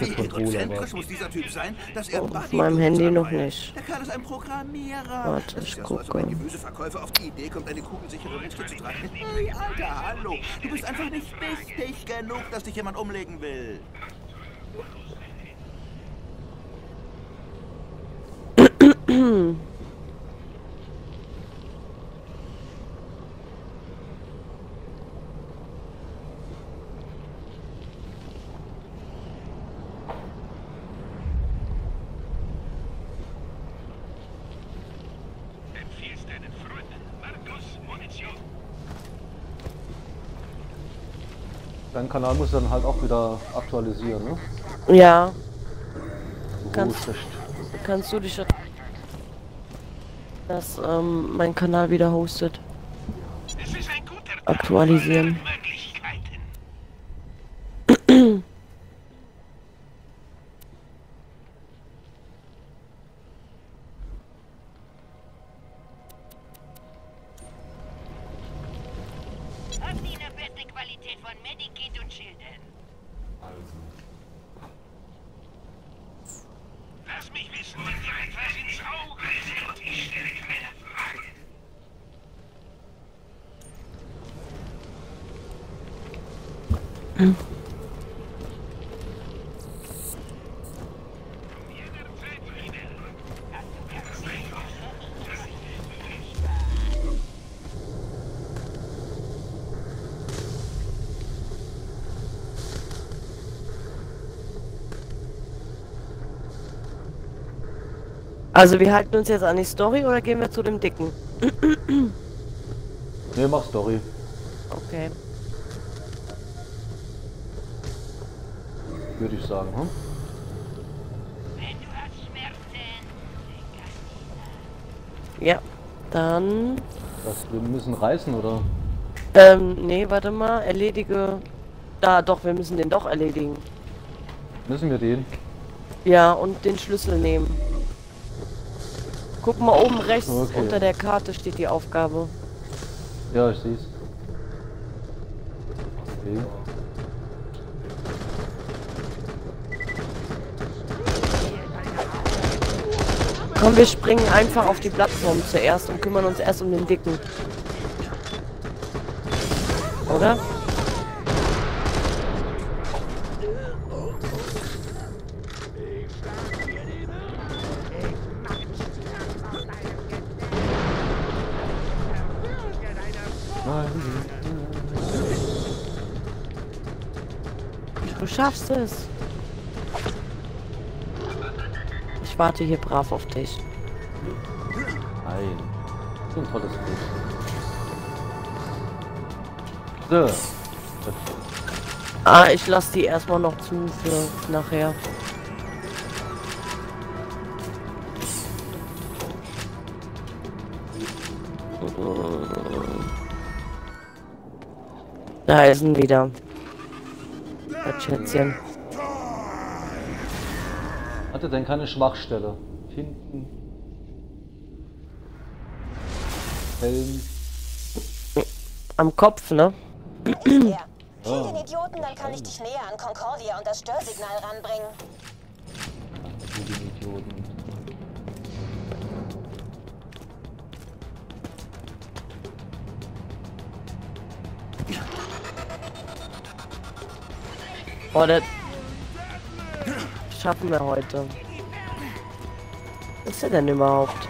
Wie Controller war. egozentrisch muss dieser Typ sein, dass er Oh, auf meinem Handy noch nicht. Der Kerl ist ein Programmierer. Warte, das ist ich gucke. Gemüseverkäufer auf die Idee kommt, eine kugelsichere Weste zu tragen. Hey, Alter, hallo. Du bist einfach nicht wichtig genug, dass dich jemand umlegen will. Dein Kanal muss dann halt auch wieder aktualisieren, ne? Ja, Kannst- kannst du dich... dass ähm, mein Kanal wieder hostet. Aktualisieren. voller Möglichkeiten. Haben die eine beste Qualität von Medikit und Schilden? Lass mich wissen, wenn dir etwas ins Auge fällt. Ich stelle keine Fragen. Jederzeit wieder. Also wir halten uns jetzt an die Story oder gehen wir zu dem Dicken? Ne, mach Story. Okay. Würde ich sagen, hm? Wenn du hast Schmerzen, Ja. Dann... Das, wir müssen reißen, oder? Ähm, nee, warte mal. Erledige... Da, doch, wir müssen den doch erledigen. Müssen wir den? Ja, und den Schlüssel nehmen. Guck mal oben rechts Okay. unter der Karte steht die Aufgabe. Ja, ich seh's. Okay. Komm, wir springen einfach auf die Plattform zuerst und kümmern uns erst um den Dicken. Oder? Schaffst es. Ich warte hier brav auf dich. Nein. So ein tolles Bild. So. Ah, ich lasse die erstmal noch zu für nachher. Da ist ihn wieder. Schätzchen. Hatte denn keine Schwachstelle? Hinten. Helm. Am Kopf, ne? Ja. Kill den Idioten, dann kann ich dich näher an Concordia und das Störsignal ranbringen. Oh, das schaffen wir heute. Was ist er denn überhaupt?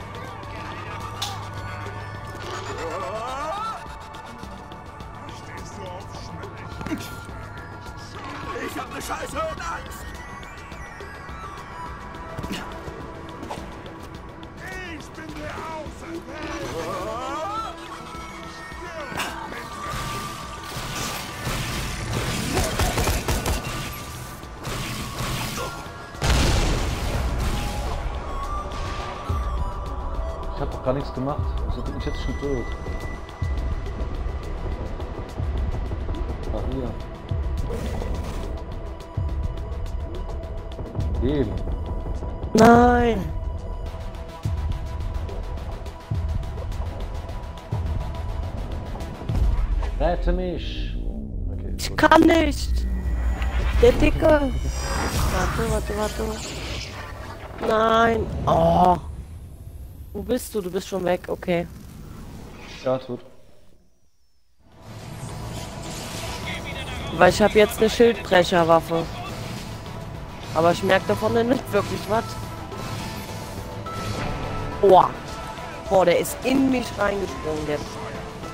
Der Dicke! Warte, warte, warte. Nein. Oh. Wo bist du? Du bist schon weg. Okay. Ja, tut. Weil ich habe jetzt eine Schildbrecherwaffe. Aber ich merke davon nicht wirklich was. Boah. Boah, der ist in mich reingesprungen, der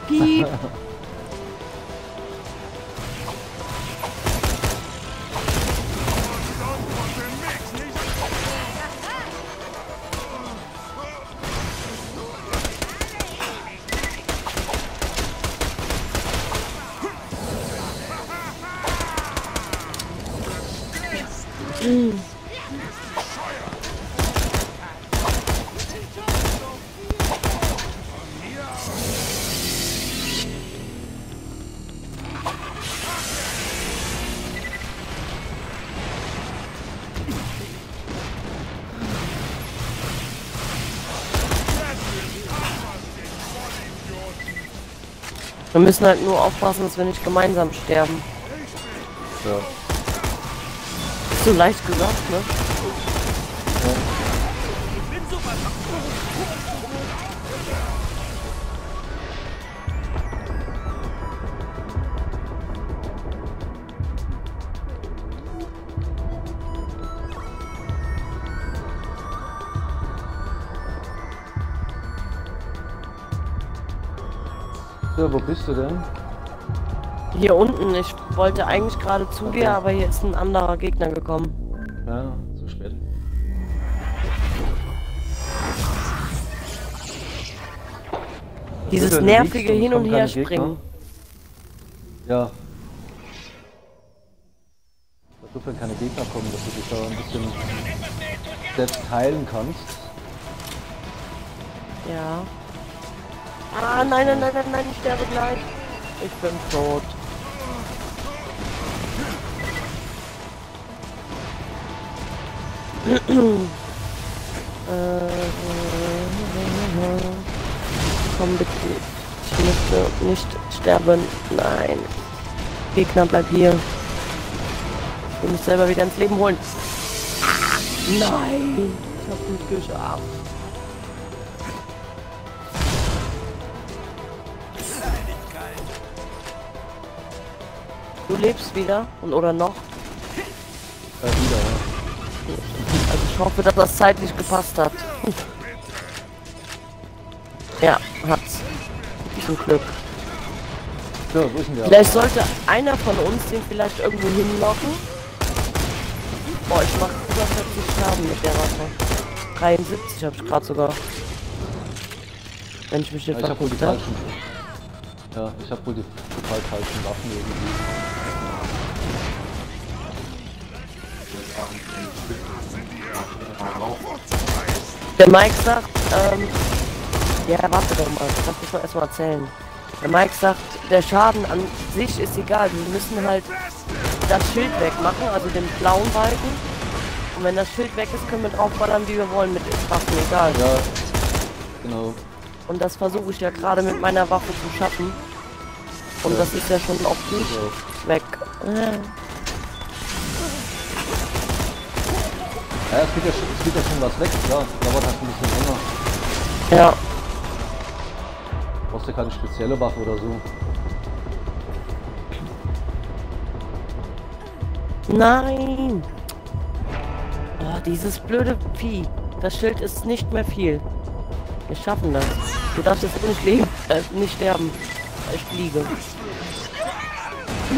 Piep. Wir müssen halt nur aufpassen, dass wir nicht gemeinsam sterben. Ja. Ist so leicht gesagt, ne? So, wo bist du denn? Hier unten, ich wollte eigentlich gerade zu dir, aber hier ist ein anderer Gegner gekommen. Ja, zu spät. Dieses Bitte, nervige Hin und her springen. Ja. Insofern keine Gegner kommen, dass du dich da ein bisschen selbst heilen kannst. Ja. Ah, nein, nein, nein, nein, nein, ich sterbe gleich. Ich bin tot. äh, komm bitte. Ich möchte nicht sterben. Nein. Gegner, bleib hier. Ich will mich selber wieder ins Leben holen. Nein. Ich hab nicht geschafft. Du lebst wieder und oder noch? Äh, wieder, ja. Also ich hoffe, dass das zeitlich gepasst hat. Ja, hat's. Zum Glück. Der? Vielleicht sollte einer von uns den vielleicht irgendwo hinlocken. Boah, ich mach über 40 Schaden mit der Waffe. 73 habe ich gerade sogar. Wenn ich mich Ja, nicht ich hab wohl die verguckt habe. falschen. Ja, ich hab wohl die total falschen Waffen irgendwie. Der Mike sagt, ähm, ja, warte doch mal, das muss man erstmal erzählen. Der Mike sagt, der Schaden an sich ist egal, wir müssen halt das Schild wegmachen, also den blauen Balken. Und wenn das Schild weg ist, können wir draufballern, wie wir wollen, mit Waffen, egal. Ja, genau. Und das versuche ich ja gerade mit meiner Waffe zu schaffen. Und Ja. das ist ja schon auch gut So. weg. Ja, es geht ja, schon- es geht ja schon was weg, klar. Dauert halt ein bisschen länger. Ja, Brauchst ja keine spezielle Waffe oder so. nein! Oh, dieses blöde Vieh. Das Schild ist nicht mehr viel. Wir schaffen das. Du darfst jetzt nicht leben, äh, nicht sterben. Ich liege. Ich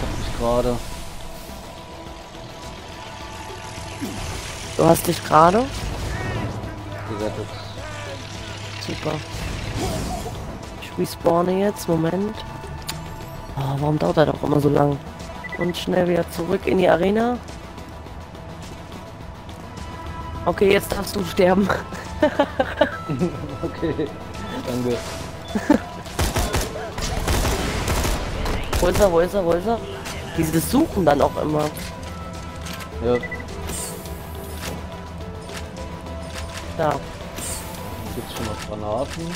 hab mich gerade. Du hast dich gerade. gerettet. Super. Ich respawne jetzt. Moment. Oh, warum dauert er doch immer so lang? Und schnell wieder zurück in die Arena. Okay, jetzt darfst du sterben. Okay, danke. Wo ist er, wo ist er, wo ist er? Dieses Suchen dann auch immer. Ja, Da. Gibt's schon mal Granaten.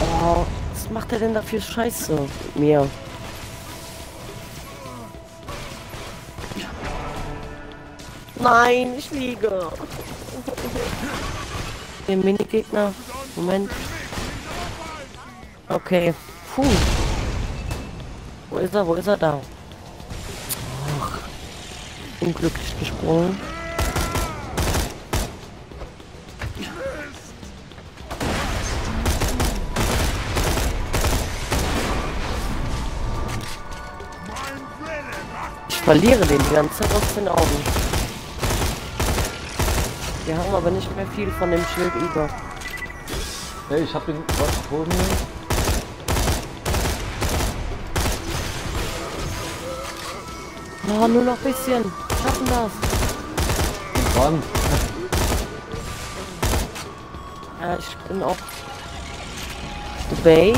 Oh, was macht er denn da für Scheiße mit mir? Nein, ich liege. Den Minigegner. Moment. Okay. Puh. Wo ist er? Wo ist er da? Unglücklich gesprungen. Ich verliere den die ganze Zeit aus den Augen. Wir haben aber nicht mehr viel von dem Schild über. Hey, ich hab den was vor mir. Oh, nur noch ein bisschen. Schaffen das. Wann? Ja, ich bin auch dabei.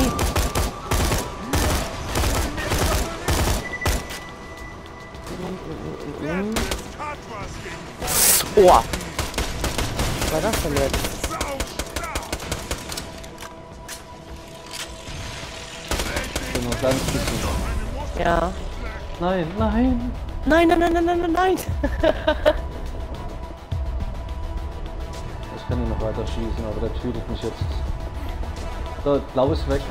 Oh. Was war das denn jetzt? Ich bin noch kleines bisschen. Ja. Nein, nein. Nein, nein, nein, nein, nein, nein, nein. Ich kann ihn noch weiter schießen, aber der tötet mich jetzt. So, blau ist weg.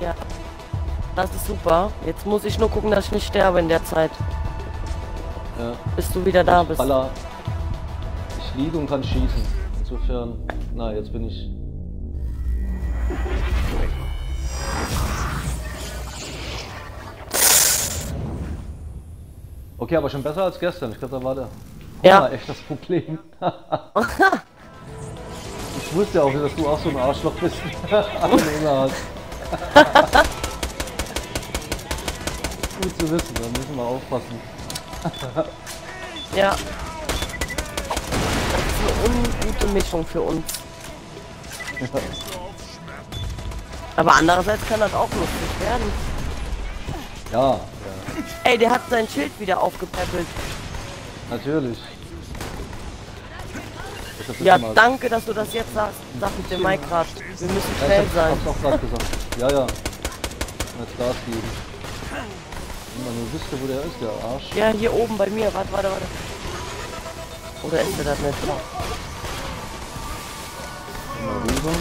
Ja. Das ist super. Jetzt muss ich nur gucken, dass ich nicht sterbe in der Zeit, Ja. bis du wieder da ich bist. baller. Ich liege und kann schießen. Insofern, na, jetzt bin ich. Okay, aber schon besser als gestern. Ich glaube, da war der Ja. Hunger echt das Problem. ich wusste ja auch, dass du auch so ein Arschloch bist. Hunger hast. Gut zu wissen, da müssen wir aufpassen. Ja. Das ist eine ungute Mischung für uns. Aber andererseits kann das auch lustig werden. Ja, Ey, der hat sein Schild wieder aufgepäppelt. natürlich. Ja, danke, dass du das jetzt sagst. Sag mit dem Mike grad. Wir müssen Ja, schnell ich sein. hab's auch gesagt. Ja, ja. Jetzt Gas geben. Wenn man nur wüsste, wo der ist, der Arsch. Ja, hier oben bei mir. Warte, warte, warte. Oder ist er das nicht? Mal rüber.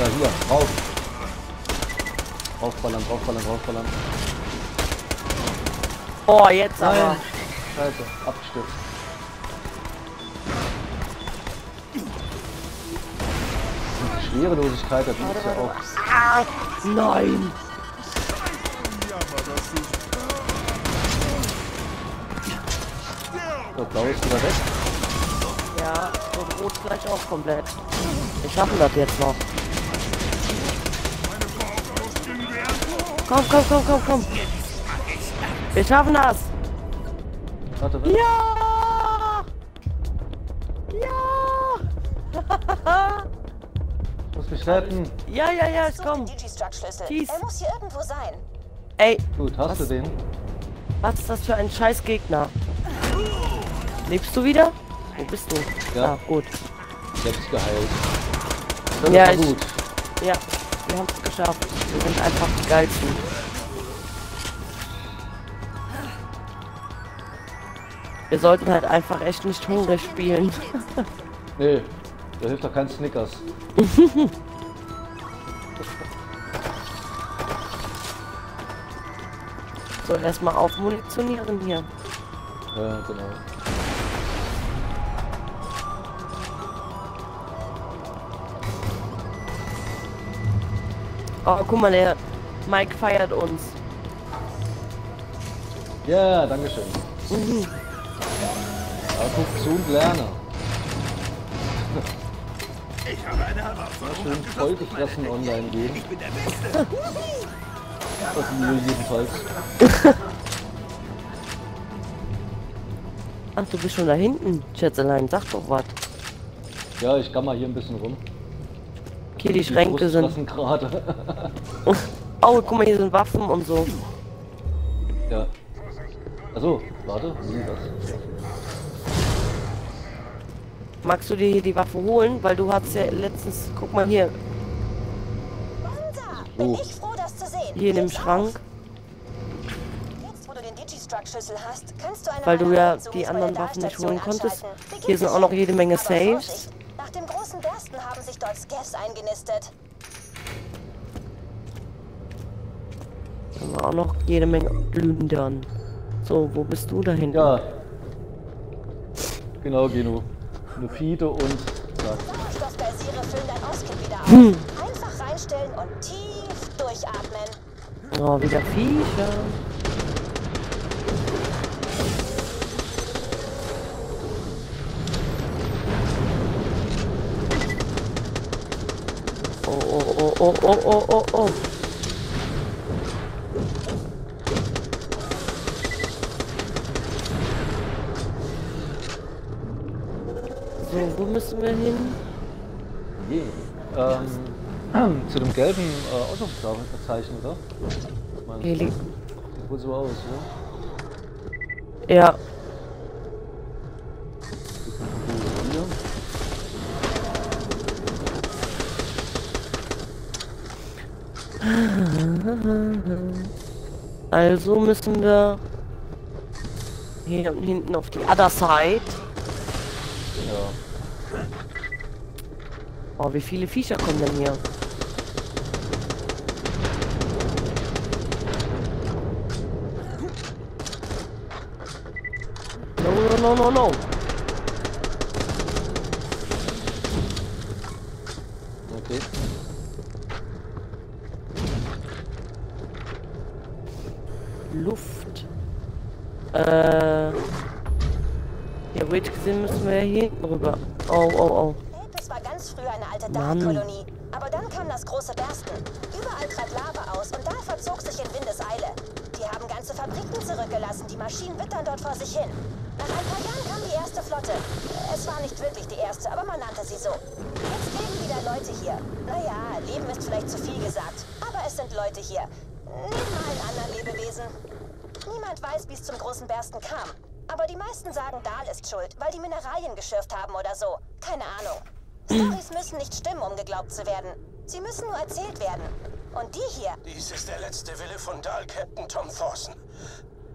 Ja, hier, rauf. Draufballern, draufballern, draufballern. Oh, jetzt aber. Nein! Scheiße, abgestürzt. Schwerelosigkeit, das ist ja auch. Nein. Der Blau ist wieder weg. Ja, und rot gleich auch komplett. Wir schaffen das jetzt noch. Komm, komm, komm, komm, komm. Wir schaffen das. Warte, warte. Ja! Ja! Ich muss mich retten. Ja, ja, ja, kommt. Digistruct-Schlüssel. Kies. Er muss hier irgendwo sein. Ey, Gut, hast Was? du den? was ist das für ein scheiß Gegner? Lebst du wieder? Wo bist du? Ja. Ah, gut. Selbst geheilt. Das Ja, ich- gut. Ja, wir haben es geschafft. Wir sind einfach die geilsten. Wir sollten halt einfach echt nicht hungrig spielen. Nee, da hilft doch kein Snickers. So, erstmal aufmunitionieren hier. Ja, genau. Oh, guck mal, der Mike feiert uns. Ja, danke schön. Ja, guck zu und lerne. Ich habe eine Herausforderung Schön vollgefressen online gehen. Ich bin der Beste. Das mir jedenfalls. Ach, du bist schon da hinten, Schätzelein. Sag doch was. Ja, ich gamma hier ein bisschen rum. Hier die Schränke sind. Gerade. Oh, guck mal, hier sind Waffen und so. ja. Achso, warte, wie das? Magst du dir hier die Waffe holen? Weil du hast ja letztens, guck mal hier, Oh. ich froh, das zu sehen. hier in dem Schrank. Weil du ja die anderen der Waffen nicht holen konntest. Hier sind auch noch jede Menge Saves. Nach dem großen Bersten haben sich dort Scavs eingenistet. Haben wir auch noch jede Menge Glühendörn. So, wo bist du da hinten? Ja. Genau, Geno. Fiete und zack. Sauerstoffbasiere füllen dein Auskit wieder auf. Hm. Einfach reinstellen und tief durchatmen. Oh, wieder Viecher. Oh, oh, oh, oh, oh, oh, oh, oh. So, wo müssen wir hin? Je. Ähm, zu dem gelben äh, Autoverzeichnis, oder? Ich meine, Heli. sieht wohl so aus, ja? Ja, Hier. also müssen wir hier hinten auf die other side. Ja. Oh, wie viele Viecher kommen denn hier? No, no, no, no, no. Okay. Luft. Äh. Theoretisch gesehen müssen wir hier rüber. Oh, oh, die Maschinen wittern dort vor sich hin. Nach ein paar Jahren kam die erste Flotte. Es war nicht wirklich die erste, aber man nannte sie so. Jetzt leben wieder Leute hier. Naja, Leben ist vielleicht zu viel gesagt, aber es sind Leute hier. Neben allen anderen Lebewesen. Niemand weiß, wie es zum großen Bersten kam. Aber die meisten sagen, Dahl ist schuld, weil die Mineralien geschürft haben oder so. Keine Ahnung. Storys müssen nicht stimmen, um geglaubt zu werden. Sie müssen nur erzählt werden. Und die hier, Dies ist der letzte Wille von Dahl, Captain Tom Thorson.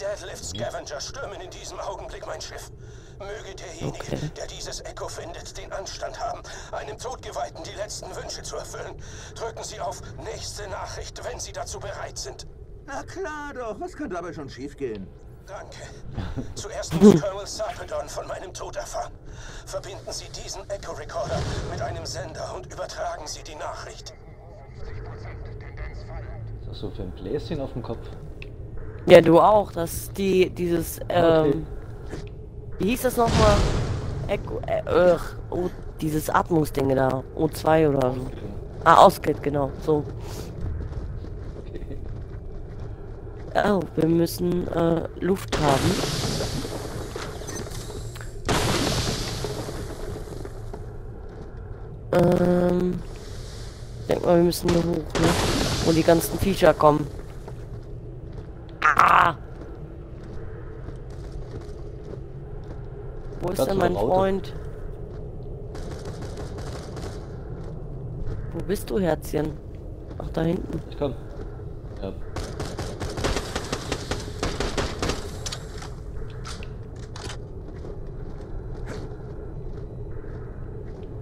Deadlift Scavenger stürmen in diesem Augenblick mein Schiff. Möge derjenige, Okay. der dieses Echo findet, den Anstand haben, einem Todgeweihten die letzten Wünsche zu erfüllen. Drücken Sie auf nächste Nachricht, wenn Sie dazu bereit sind. Na klar doch, was kann dabei schon schiefgehen? Danke. Zuerst muss Colonel Sarpedon von meinem Tod erfahren. Verbinden Sie diesen Echo Recorder mit einem Sender und übertragen Sie die Nachricht. Was ist das so für ein Bläschen auf dem Kopf? Ja, du auch. Das ist die, dieses, ähm, wie hieß das nochmal? Echo, äh, oh, dieses Atmos-Ding da. O2 oder so. Ah, Ausgeht, genau. So. Okay. Oh, wir müssen äh, Luft haben. Ähm, ich denke mal, wir müssen hier hoch, ne? Wo die ganzen Viecher kommen. Ah! Wo ist denn mein Auto. Freund? Wo bist du, Herzchen? Ach, da hinten. Ich kann. Ja.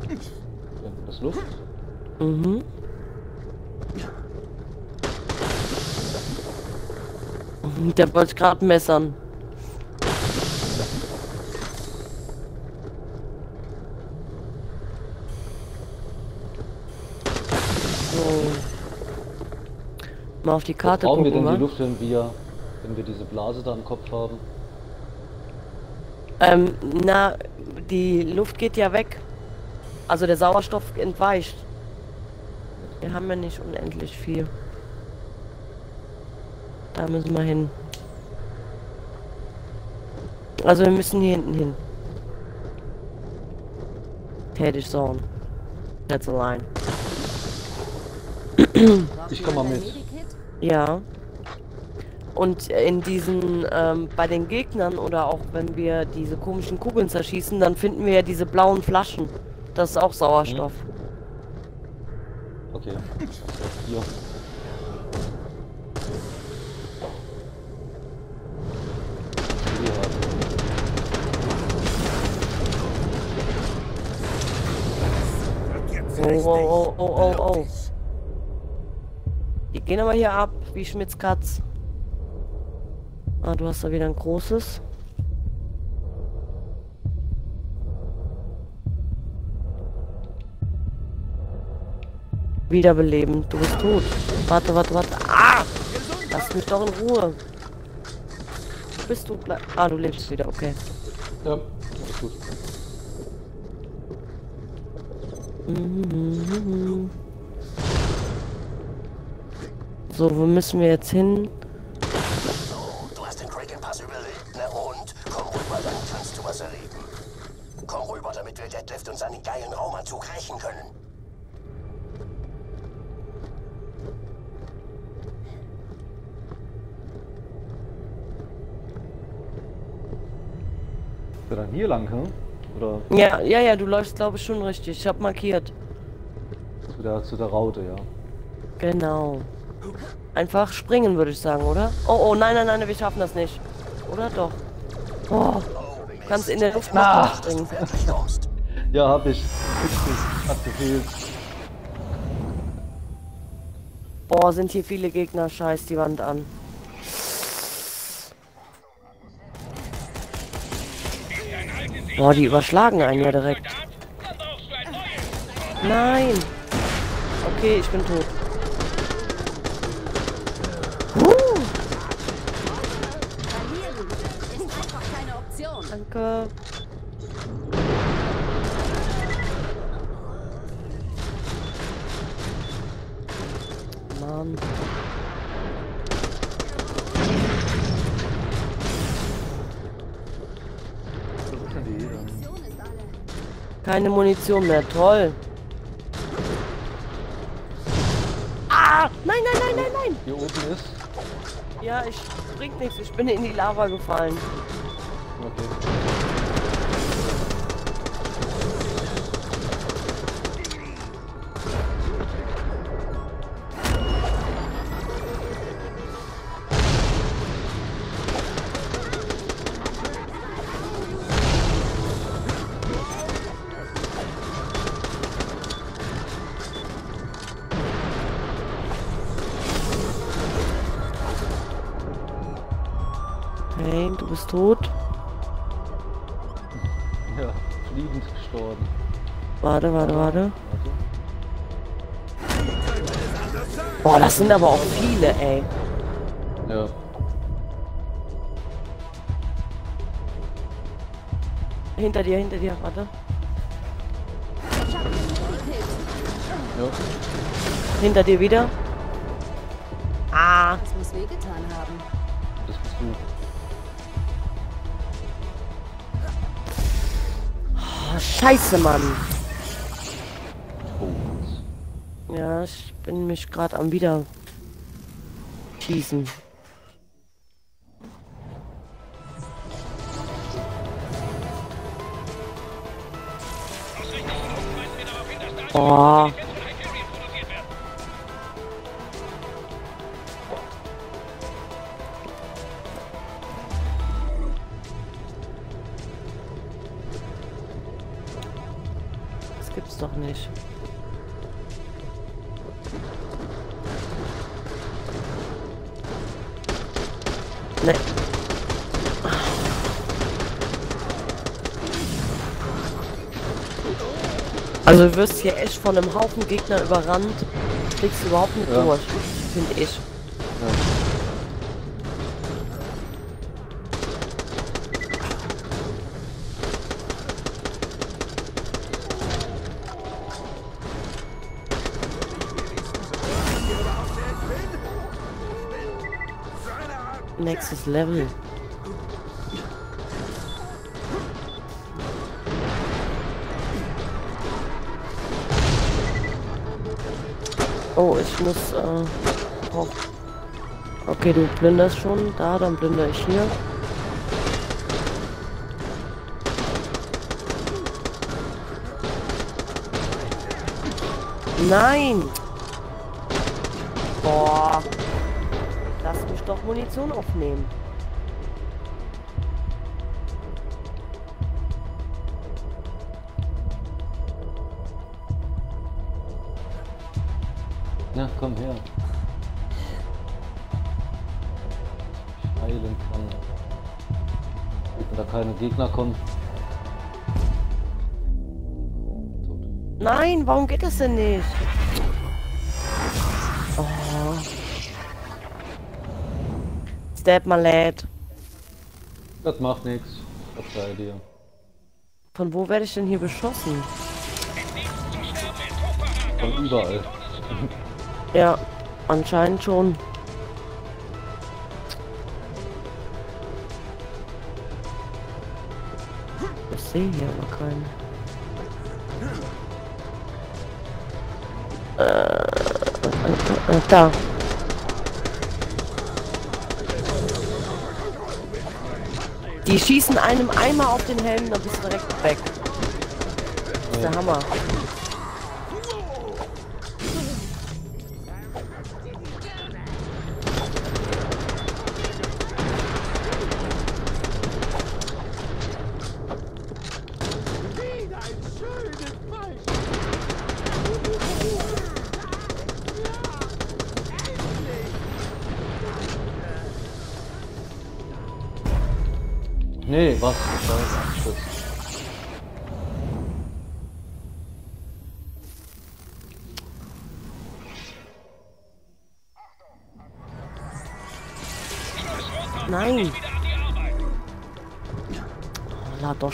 Ist Luft. Mhm. Der wollte gerade messern. So. Mal auf die Karte Brauchen wir gucken, denn die? Luft, wenn wir, wenn wir diese Blase da im Kopf haben? Ähm, na, die Luft geht ja weg. Also der Sauerstoff entweicht. Wir haben ja nicht unendlich viel. Da müssen wir hin. Also wir müssen hier hinten hin. Tätig sein. That's a line. Ich komm mal mit. Ja. Und in diesen, ähm, bei den Gegnern oder auch wenn wir diese komischen Kugeln zerschießen, dann finden wir ja diese blauen Flaschen. Das ist auch Sauerstoff. Okay. Hier. Oh, oh, oh, oh, oh, oh. Die gehen aber hier ab, wie Schmitz Katz. Ah, du hast da wieder ein großes. Wiederbeleben. Du bist tot. Warte, warte, warte. Ah! Lass mich doch in Ruhe. Bist du? Ah, du lebst wieder. Okay. Ja, alles gut. Mhm. So, wo müssen wir jetzt hin? Du hast den Kraken Pass überlebt, ne? Und? Komm rüber, dann kannst du was erleben. Komm rüber, damit wir Deadlift und seinen geilen Raumanzug rächen können. Dann hier lang, hm? Oder Ja, ja, ja, du läufst, glaube ich, schon richtig. Ich habe markiert. zu der, zu der Raute, ja. Genau. Einfach springen, würde ich sagen, oder? Oh, oh, nein, nein, nein, wir schaffen das nicht. Oder doch? Oh, du kannst in der Luft nach springen. Ja, hab ich. Hat gefehlt. Boah, sind hier viele Gegner. Scheiß die Wand an. Boah, die überschlagen einen ja direkt. Nein! Okay, ich bin tot. Option. danke. Mann. Keine Munition mehr, toll. Ah! Nein, nein, nein, nein, nein! Hier oben ist. Ja, ich bringt nichts, ich bin in die Lava gefallen. Okay. Warte, warte, warte. Boah, das sind aber auch viele, ey. Ja. Hinter dir, hinter dir, warte. Ja. Hinter dir wieder. Ah, Das muss wehgetan haben. Das bist du. oh, scheiße, Mann. Oh. Ja, ich bin mich gerade am wieder schießen. Wirst hier echt von einem Haufen Gegner überrannt. Kriegst überhaupt nicht Ja. durch, finde ich. Ja. Nächstes Level. Oh, ich muss, äh, oh. Okay, du plünderst schon da, dann plünder ich hier. Nein! Boah. Lass mich doch Munition aufnehmen. Na, komm her. Ich heilen kann. Wenn da keine Gegner kommen. Tot. Nein, warum geht das denn nicht? Oh. Stab mal lad. Das macht nichts. Verzeih dir. Von wo werde ich denn hier beschossen? Von überall. Ja, anscheinend schon. Ich sehe hier aber keinen. Äh, äh, äh, da. Die schießen einem einmal auf den Helm, dann bist du direkt weg. Das ist der Hammer.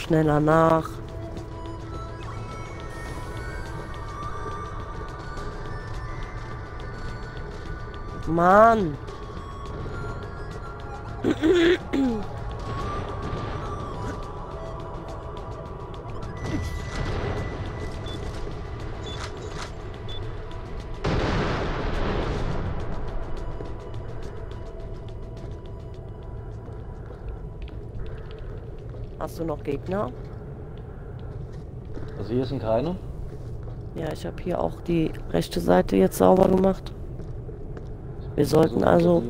Schneller nach. Mann. Hast du noch Gegner? Also hier sind keine. Ja, ich habe hier auch die rechte Seite jetzt sauber gemacht. Wir sollten So, also...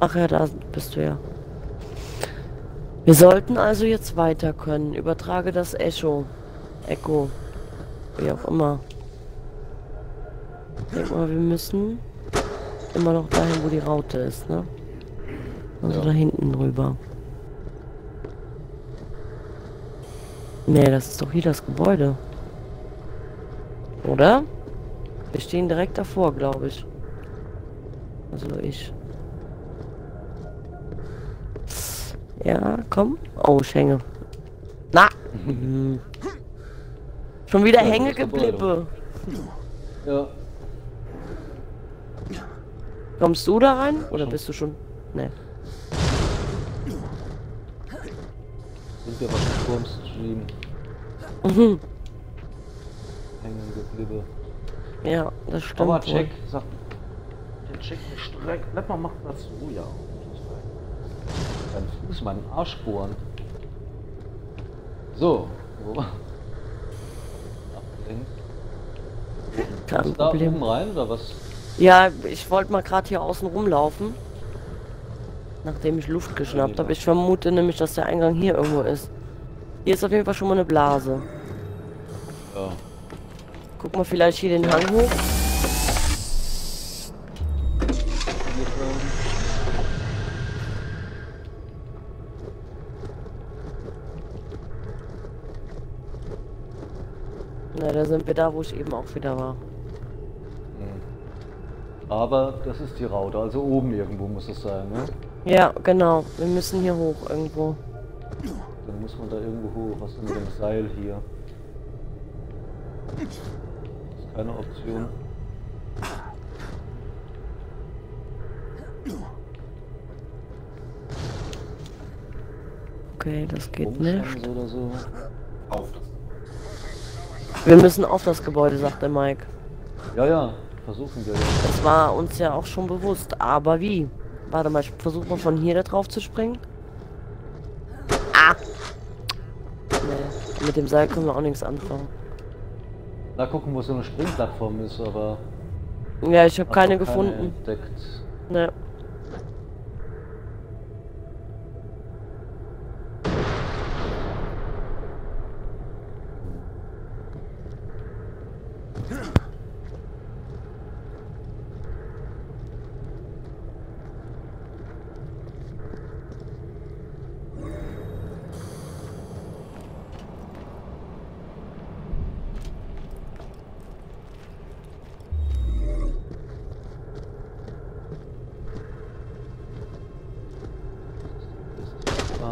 Ach ja, da bist du ja. Wir sollten also jetzt weiter können. Übertrage das Echo. Echo. Wie auch immer. Ich denk mal, wir müssen immer noch dahin, wo die Raute ist, ne? Also Ja. da hinten drüber. Nee, das ist doch hier das Gebäude. Oder? Wir stehen direkt davor, glaube ich. Also ich. Ja, komm. Oh, ich hänge. Na! Schon wieder Ja, Hängegeblippe. Ja, Kommst du da rein? Oder bist du schon... Ne. sind wir was vorm Stream. Mhm. Hängen geblieben. Ja, das stimmt. Aber wohl. check, sag. Der check nicht direkt. Lass mal machen das so, ja. Dein Fuß meinen Arsch bohren. So, wo war? Abgelenkt. Kein da Problem. oben rein oder was? Ja, ich wollte mal gerade hier außen rumlaufen. Nachdem ich Luft geschnappt habe. Ich vermute nämlich, dass der Eingang hier irgendwo ist. Hier ist auf jeden Fall schon mal eine Blase. Ja. Guck mal vielleicht hier den Hang hoch. Na, da sind wir da, wo ich eben auch wieder war. Aber das ist die Raute, also oben irgendwo muss es sein, ne? Ja, genau. Wir müssen hier hoch irgendwo. Dann muss man da irgendwo hoch. Was denn mit dem Seil hier? Das ist keine Option. Okay, das geht nicht. Oder so. Wir müssen auf das Gebäude, sagt der Mike. Ja, ja, versuchen wir. Das war uns ja auch schon bewusst. Aber wie? Warte mal, ich versuche mal von hier da drauf zu springen. Ah! Nee, mit dem Seil können wir auch nichts anfangen. Na, gucken, wo so eine Springplattform ist, aber. Ja, ich habe hab keine gefunden. entdeckt. Ne.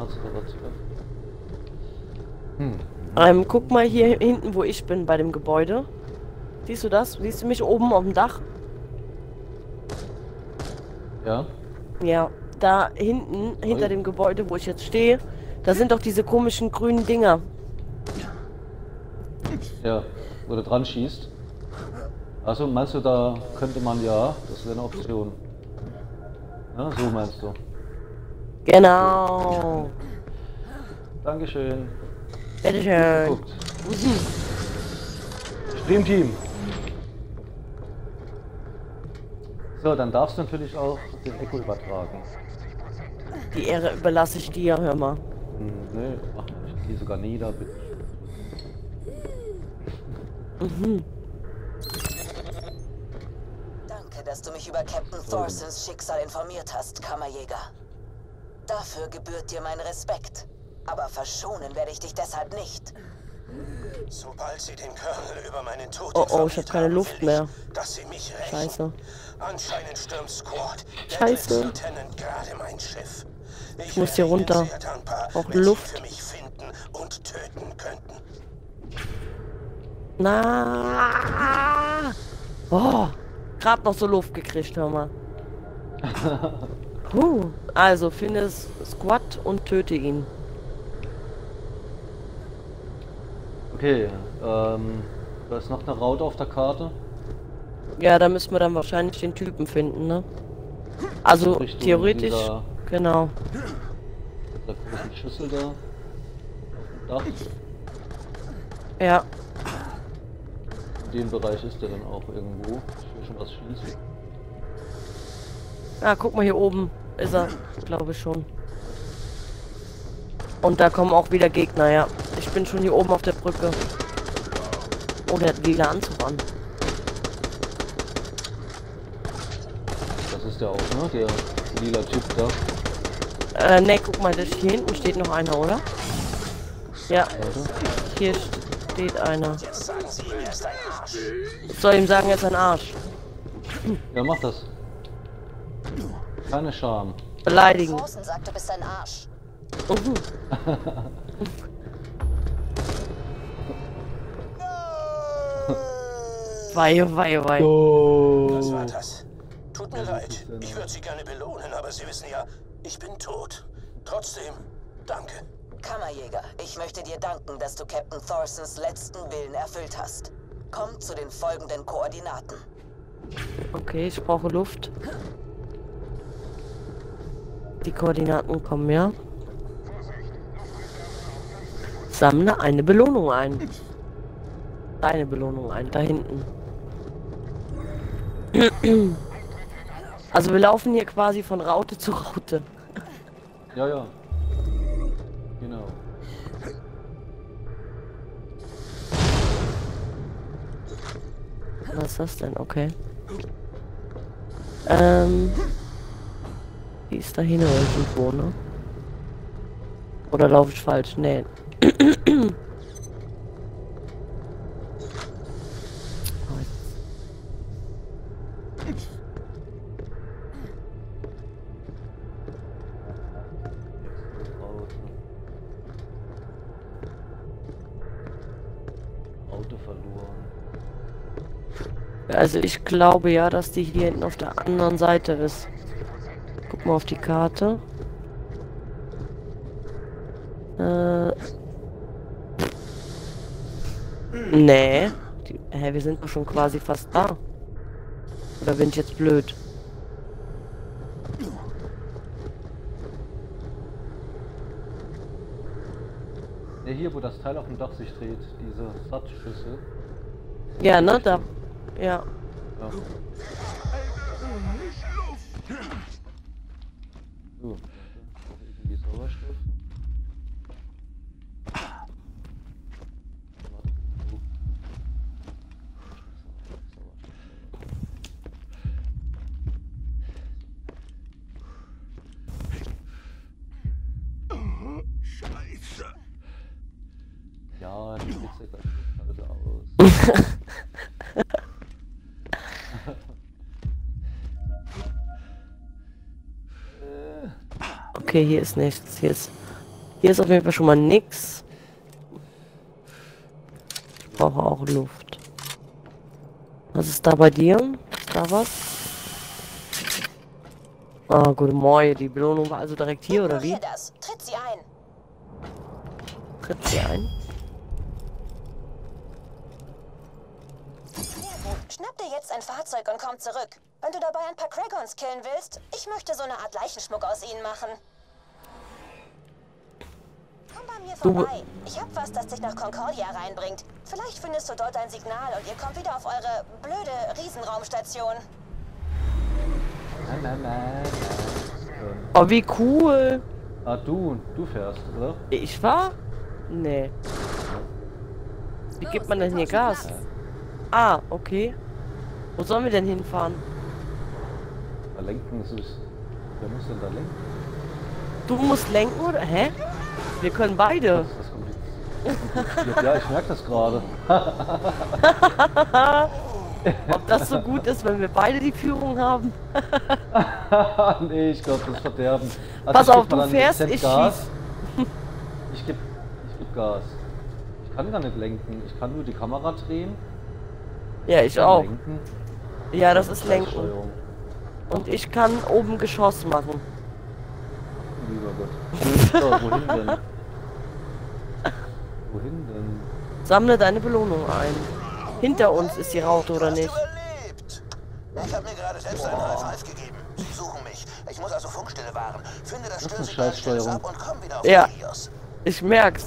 Hast du da was zu öffnen? Ähm, guck mal hier hinten, wo ich bin, bei dem Gebäude. Siehst du das? Siehst du mich oben auf dem Dach? Ja? Ja, da hinten, hinter Oi. dem Gebäude, wo ich jetzt stehe, da sind doch diese komischen grünen Dinger. Ja, wo du dran schießt. Also meinst du, da könnte man ja, das wäre eine Option. Ja, so meinst du. Genau. Dankeschön. Bitteschön. Streamteam. So, dann darfst du natürlich auch den Echo übertragen. Die Ehre überlasse ich dir, hör mal. Hm, nee, mach mal nicht. Die sogar nieder, bitte. Danke, dass du mich über Captain Thorsons Schicksal informiert hast, Kammerjäger. Dafür gebührt dir mein Respekt. Aber verschonen werde ich dich deshalb nicht. Sobald Sie den Colonel über meinen Tod Oh, oh, ich informiert hab keine Luft ich, mehr. Dass Sie mich rächen. Scheiße. Anscheinend stürmt Squad. Scheiße. Lieutenant gerade mein Schiff. Ich, muss hier runter. Wenn Luft. Für mich finden und töten könnten. Na. Oh, gerade noch so Luft gekriegt, hör mal. Puh. Also, finde Squad und töte ihn. Okay, ähm, da ist noch eine Raute auf der Karte. Ja, da müssen wir dann wahrscheinlich den Typen finden, ne? Also, Richtung theoretisch, dieser- genau. Der großen Schüssel da. Auf dem Dach. Ja, In dem Bereich ist der dann auch irgendwo. Ich will schon was schießen. Ja, guck mal hier oben ist er, glaube ich schon. Und da kommen auch wieder Gegner, ja. Ich bin schon hier oben auf der Brücke. Oh, der hat lila Anzug an. Das ist der auch, ne? Der lila Typ da. Äh, ne, guck mal, das hier hinten steht noch einer, oder? Ja, Warte. hier steht einer. Er. Ich soll ihm sagen, er ist ein Arsch. Ja, mach das. Keine Scham. Beleidigen. Thorson sagt, du bist ein Arsch. Mhm. Weie, weie, weie. Was war das? Tut mir leid. Ich würde Sie gerne belohnen, aber Sie wissen ja, ich bin tot. Trotzdem, danke. Kammerjäger, ich möchte dir danken, dass du Captain Thorsons letzten Willen erfüllt hast. Komm zu den folgenden Koordinaten. Okay, ich brauche Luft. Die Koordinaten kommen ja. Sammle eine Belohnung ein. Deine Belohnung ein, da hinten. Also wir laufen hier quasi von Raute zu Raute. Ja, ja. Genau. Was ist das denn? Okay. Ähm. Die ist da hinten irgendwo, ne? Oder laufe ich falsch? Nee. Also ich glaube ja, dass die hier hinten auf der anderen Seite ist. Guck mal auf die Karte. Äh. Nee. Die, hä, wir sind doch schon quasi fast da. Oder bin ich jetzt blöd? Ja, hier, wo das Teil auf dem Dach sich dreht, diese Sattschüssel. Ja, ne? Da. Ja. Ja. So, irgendwie Sauerstoff. Ja, die Pizza das halt aus. Okay, hier ist nichts. Hier ist Hier ist auf jeden Fall schon mal nix. Ich brauche auch Luft. Was ist da bei dir? Ist da was? Ah, gute Morgen. Die Belohnung war also direkt hier, oder wie? Das. Tritt sie ein. Tritt sie ein. Schnapp dir jetzt ein Fahrzeug und komm zurück. Wenn du dabei ein paar Kragons killen willst, ich möchte so eine Art Leichenschmuck aus ihnen machen. Du- vorbei. Ich hab was, das dich nach Concordia reinbringt. Vielleicht findest du dort ein Signal und ihr kommt wieder auf eure blöde Riesenraumstation. Nein, nein, nein, nein. Oh, wie cool. Ah, du, du fährst, oder? Ich war? Nee. Wie gibt man denn hier Gas? Ah, okay. Wo sollen wir denn hinfahren? Da lenken ist es. Wer muss denn da lenken? Du musst lenken oder? Hä? Wir können beide. Das ist kompliziert. Ja, ich merke das gerade. Ob das so gut ist, wenn wir beide die Führung haben? nee, ich glaube, das verderben. Also Pass ich auf, du fährst, ich Gas. schieß. Ich gebe ich geb Gas. Ich kann gar nicht lenken. Ich kann nur die Kamera drehen. Ja, ich kann auch. Lenken. Ja, das ist Lenken. Und ich kann oben Geschoss machen. Lieber Gott. So, wohin denn? Wohin denn? Sammle deine Belohnung ein. Hinter uns ist die Raute, oder nicht? Ich habe mir gerade selbst einen High gegeben. Sie suchen mich. Ich muss also Funkstille wahren. Finde das Das Störsignal, ab und komm wieder auf Ja. Ich merk's.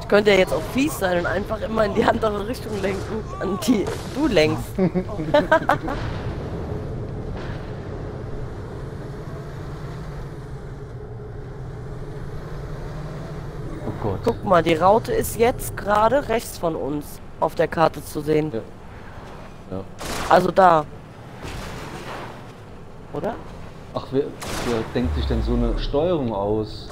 Ich könnte ja jetzt auch fies sein und einfach immer in die andere Richtung lenken, an die du lenkst. Gott. Guck mal, die Raute ist jetzt gerade rechts von uns auf der Karte zu sehen. Ja. Ja. Also da. Oder? Ach, wer, wer denkt sich denn so eine Steuerung aus?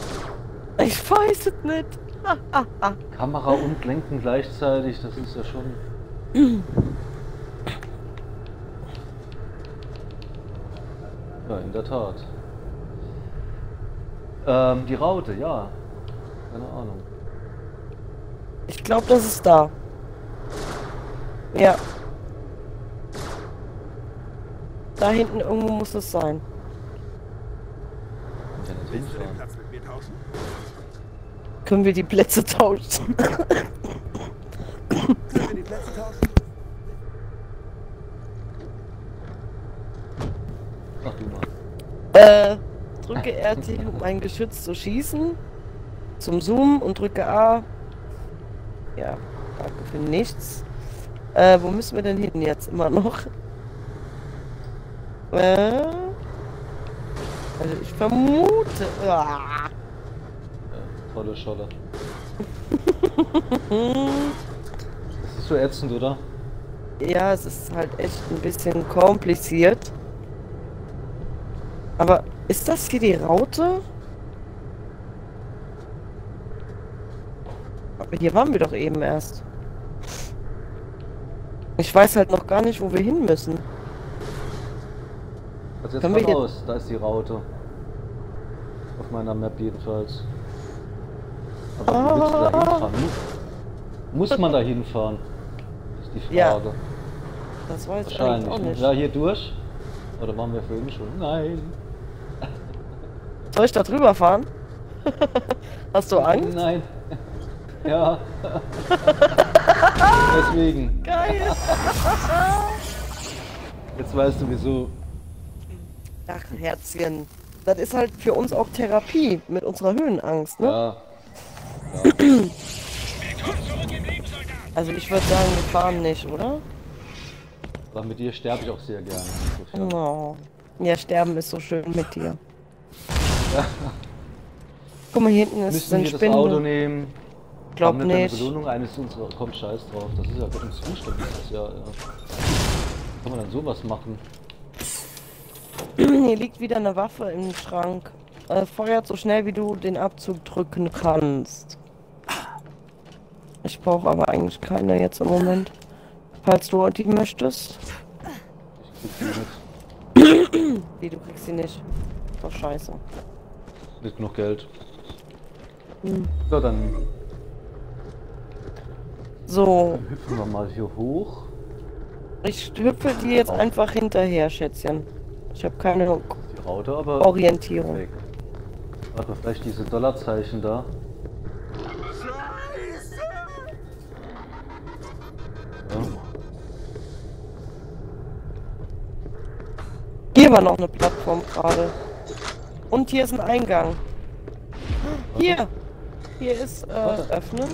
Ich weiß es nicht. Kamera und Lenken gleichzeitig, das ist ja schon. Ja, in der Tat. Ähm, die Raute, ja. Keine Ahnung. Ich glaube, das ist da. Ja. Da hinten irgendwo muss es sein. Ja, nicht hinfahren. Platz mit mir tauschen? Können wir die Plätze tauschen? Können wir die Plätze tauschen? Ach du mal. äh, drücke RT, um ein Geschütz zu schießen. Zum Zoom und drücke A. Ja, danke für nichts. Äh, wo müssen wir denn hin jetzt immer noch? Äh, also ich vermute. Ah. Ja, tolle Scholle. Das ist so ätzend, oder? Ja, es ist halt echt ein bisschen kompliziert. Aber ist das hier die Raute? Hier waren wir doch eben erst. Ich weiß halt noch gar nicht, wo wir hin müssen. Also jetzt wir raus, da ist die Raute. Auf meiner Map jedenfalls. Aber wie willst du da hinfahren? Muss, muss man da hinfahren? Ist die Ja, Frage. Das weiß ich auch nicht. Ja, hier durch? Oder waren wir vorhin schon? Nein. Soll ich da drüber fahren? Hast du Angst? Nein. Ja. Deswegen. Geil. Jetzt weißt du wieso. Ach, Herzchen. Das ist halt für uns auch Therapie mit unserer Höhenangst, ne? Ja. Also ich würde sagen, wir fahren nicht, oder? Aber mit dir sterbe ich auch sehr gerne. Insofern. Oh. Ja, sterben ist so schön mit dir. Guck mal, hier hinten ist Müssen ein wir das Auto nehmen? Glaub nicht. Belohnung eines unserer. Kommt scheiß drauf. Das ist ja Gott im Zustand. Das ist ja, ja. Kann man dann sowas machen? Hier liegt wieder eine Waffe im Schrank. Äh, feuert so schnell, wie du den Abzug drücken kannst. Ich brauche aber eigentlich keine jetzt im Moment. Falls du die möchtest. Ich krieg die mit. Wie, du kriegst sie nicht. Doch scheiße. Mit genug Geld. Hm. So, dann So, hüpfen wir mal hier hoch. ich hüpfe dir jetzt einfach hinterher, Schätzchen. Ich habe keine Die Raute aber Orientierung. weg. Warte vielleicht diese Dollarzeichen da. Ja. Hier war noch eine Plattform gerade. Und hier ist ein Eingang. Hier! Hier ist äh, öffnen.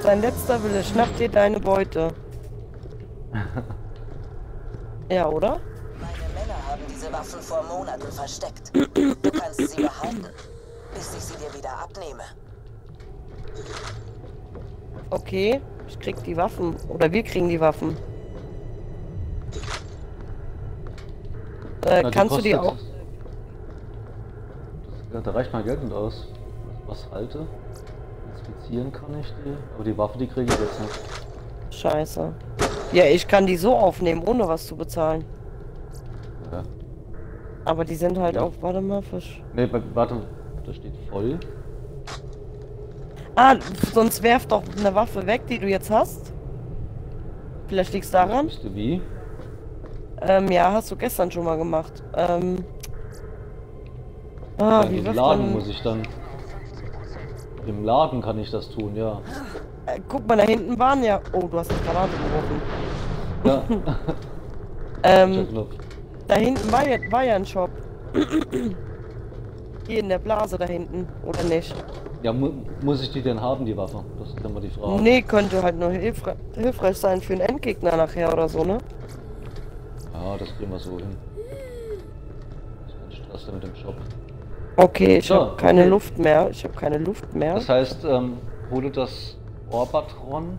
Sein letzter Wille, schnapp dir deine Beute. ja, oder? Meine Männer haben diese Waffen vor Monaten versteckt. Du kannst sie behalten, bis ich sie dir wieder abnehme. Okay, ich krieg die Waffen. Oder wir kriegen die Waffen. Äh, Na, kannst du die auch. Ja, da reicht mein Geld nicht aus. Was halte? Inspizieren kann ich die. Aber die Waffe, die kriege ich jetzt nicht. Scheiße. Ja, ich kann die so aufnehmen, ohne was zu bezahlen. Ja. Aber die sind halt Ja. auch, warte mal, Fisch. Nee, wa- warte, da steht voll. Ah, sonst werf doch eine Waffe weg, die du jetzt hast. Vielleicht liegt's daran. Ihr wie? Ähm, ja, hast du gestern schon mal gemacht. Ähm. Ah, Ja, wie wirft Laden man... muss ich dann. Im Laden kann ich das tun, ja. Äh, guck mal, da hinten waren ja... Oh, du hast eine Granate geworfen. Ja, Ähm, da hinten war ja, war ja ein Shop. Hier in der Blase da hinten, oder nicht? Ja, mu muss ich die denn haben, die Waffe? Das ist immer die Frage. Nee, könnte halt nur hilfre hilfreich sein für einen Endgegner nachher oder so, ne? Ja, das kriegen wir so hin. Das ist kein Stress mit dem Shop. Okay, ich So, habe keine okay. Luft mehr. Ich habe keine Luft mehr. Das heißt, ähm, hole das Orbatron.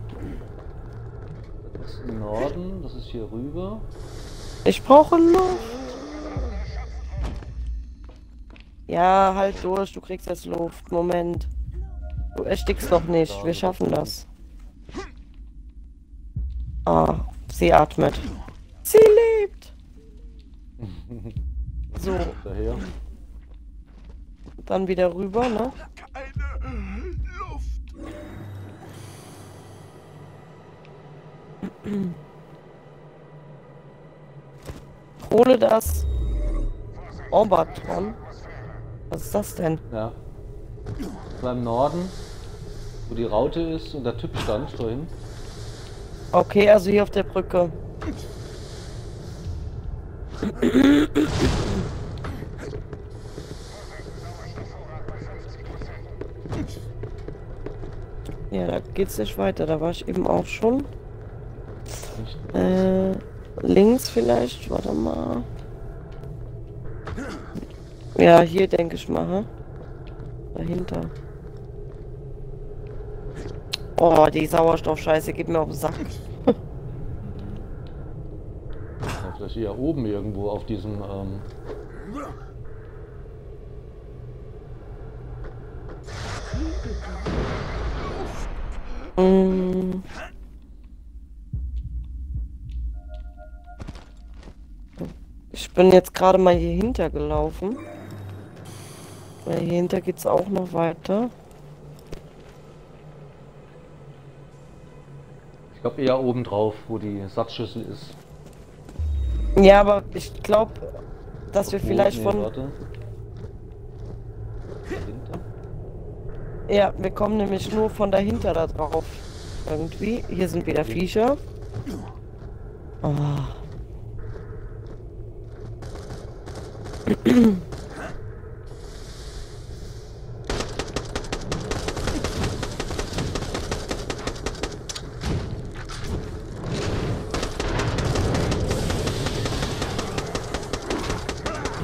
Das ist im Norden, das ist hier rüber. Ich brauche Luft. Ja, halt durch, du kriegst jetzt Luft. Moment. Du erstickst noch nicht. Wir schaffen das. Ah, sie atmet. Sie lebt. So, Daher. Dann wieder rüber, ne? Keine Luft. Hole das Orbatron. Was ist das denn? Ja. Beim Norden, wo die Raute ist und der Typ stand vorhin. Okay, also hier auf der Brücke. Ja, da geht's nicht weiter. Da war ich eben auch schon. Äh, links vielleicht. Warte mal. Ja, hier denke ich mal. hä? Dahinter. Oh, die Sauerstoffscheiße geht mir auf den Sack. Vielleicht hier oben irgendwo auf diesem. Ähm, Mm. Ich bin jetzt gerade mal hier hinter gelaufen. Weil hier hinter geht's auch noch weiter. ich glaube eher oben drauf, wo die Satzschüssel ist. Ja, aber ich glaube, dass wir vielleicht nee, von. Warte. Dahinter? Ja, wir kommen nämlich nur von dahinter da drauf. Irgendwie. Hier sind wieder Viecher. Oh.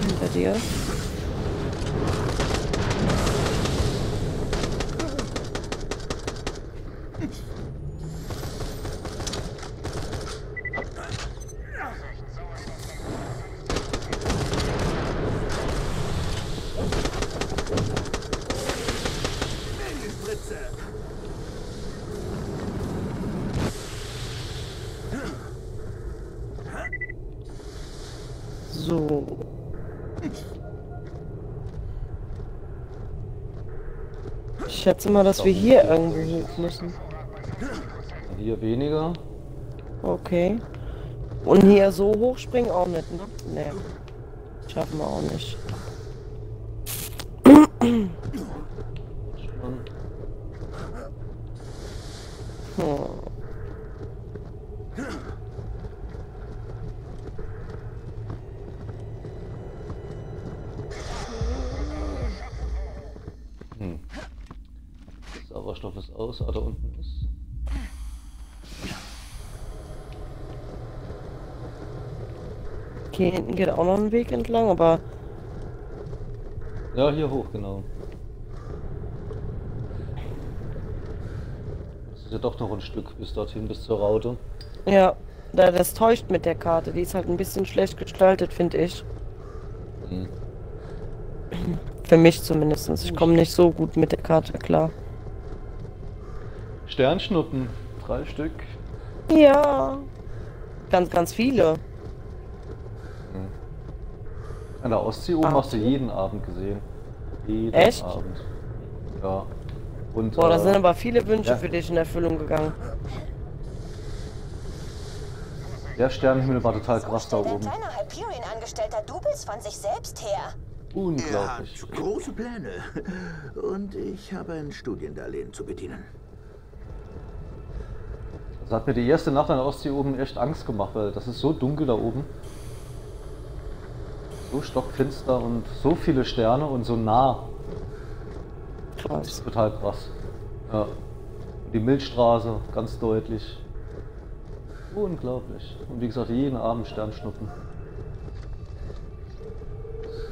Hinter dir. Spritze. So. Schätze mal, dass wir hier irgendwo hoch müssen. Hier weniger. Okay. Und hier so hochspringen auch nicht, ne? Nee. Schaffen wir auch nicht. Schon. Hm. Sauerstoff ist aus, ah, da unten ist. Okay, hinten geht auch noch ein Weg entlang, aber Ja, hier hoch, genau. Das ist ja doch noch ein Stück bis dorthin, bis zur Raute. ja, da das täuscht mit der Karte. Die ist halt ein bisschen schlecht gestaltet, finde ich. Hm. Für mich zumindest. Ich komme nicht so gut mit der Karte klar. Sternschnuppen, drei Stück. Ja. Ganz, ganz viele. An der Ostsee oben Ah. hast du jeden Abend gesehen. Jeden Echt? Abend. Ja. Und, Boah, da äh, sind aber viele Wünsche ja. für dich in Erfüllung gegangen. der Sternenhimmel war total So krass da oben. kleiner Hyperion-Angestellter Doubles von sich selbst her. Er Unglaublich. hat große Pläne. Und ich habe ein Studiendarlehen zu bedienen. Das hat mir die erste Nacht an der Ostsee oben echt Angst gemacht, weil das ist so dunkel da oben. So stockfinster und so viele Sterne und so nah. Das Krass. ist total krass. Ja. Die Milchstraße, ganz deutlich. Unglaublich. Und wie gesagt, jeden Abend Sternschnuppen.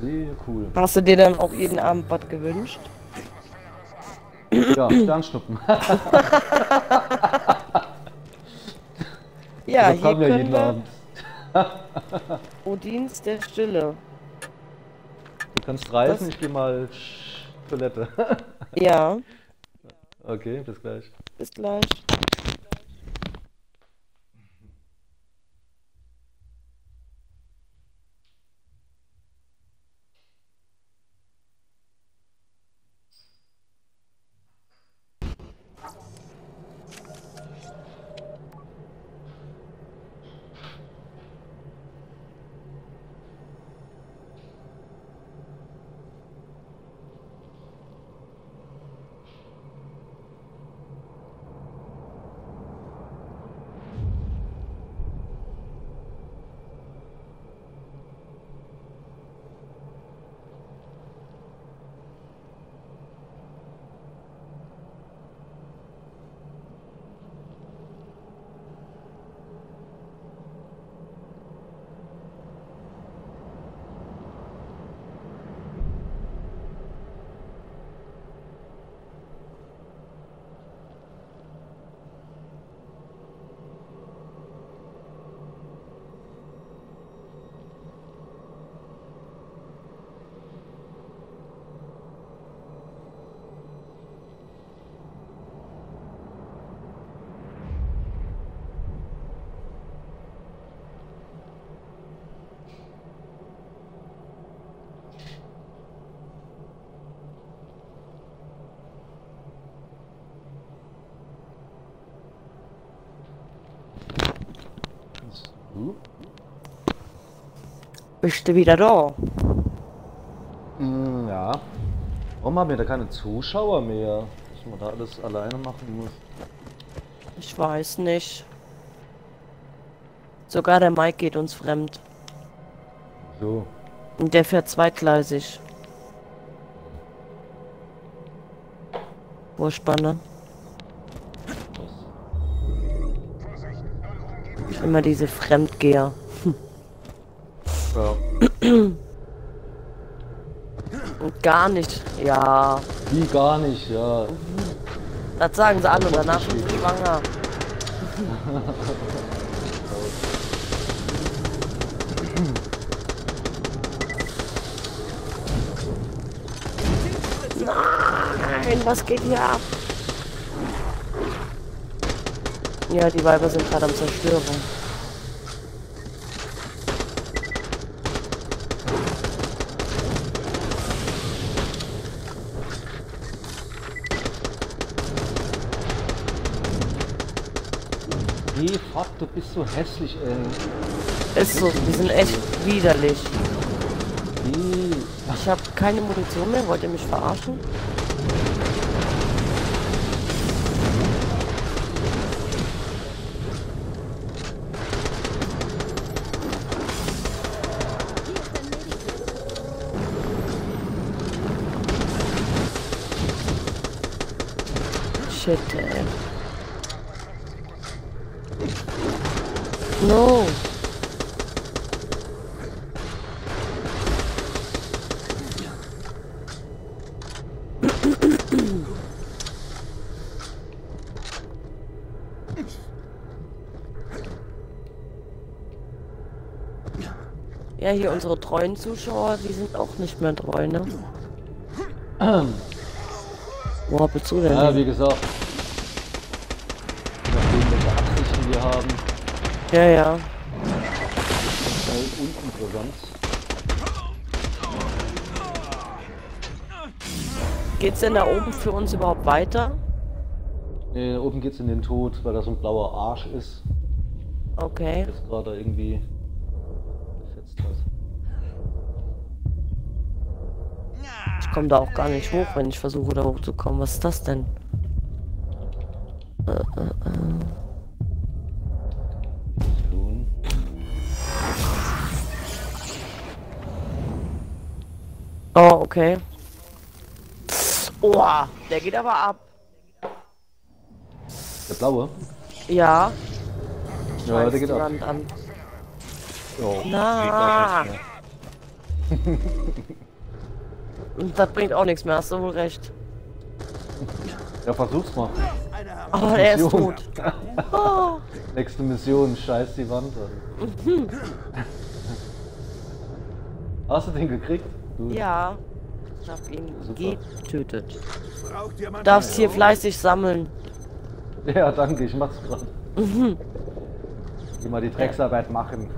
Sehr cool. Hast du dir dann auch jeden Abend was gewünscht? Ja, Sternschnuppen. Ja, das hier haben wir jeden wir Abend. Odins der Stille. Kannst reisen, ich gehe mal sch- Toilette. Ja, okay, bis gleich. bis gleich. Bist du wieder da? Mm, ja. Warum haben wir da keine Zuschauer mehr? Dass man da alles alleine machen muss. Ich weiß nicht. Sogar der Mike geht uns fremd. So. Und der fährt zweigleisig. Furchtbar, ne? Immer diese Fremdgeher. Ja. Und gar nicht. Ja, Wie gar nicht, ja. das sagen sie alle und danach sind sie schwanger. Nein, was geht hier ab? Ja, die Weiber sind gerade am Zerstörung. Fuck, du bist so hässlich, ey. Ist so, die sind echt widerlich. Ich habe keine Munition mehr, wollt ihr mich verarschen? Hier unsere treuen Zuschauer, die sind auch nicht mehr treu, ne? Wo bist du denn? Ja, wie gesagt. Nachdem, welche Absichten wir haben, ja, ja. schnell uninteressant. Geht's denn da oben für uns überhaupt weiter? Nee, oben geht's in den Tod, weil da so ein blauer Arsch ist. Okay. Jetzt gerade irgendwie komme da auch gar nicht hoch, wenn ich versuche da hochzukommen. Was ist das denn? Tun. Oh, okay. Oh, der geht aber ab. Der blaue? Ja. Ja, der geht ab. An. Ja, Na. Und das bringt auch nichts mehr, hast du wohl recht. Ja, versuch's mal. Oh, er ist tot. Oh. Nächste Mission, scheiß die Wand an. Hast du den gekriegt? Du, Ja. Ich hab ihn Super. getötet. Darfst hier fleißig sammeln. Ja, danke, ich mach's gerade. Geh mal die Drecksarbeit machen.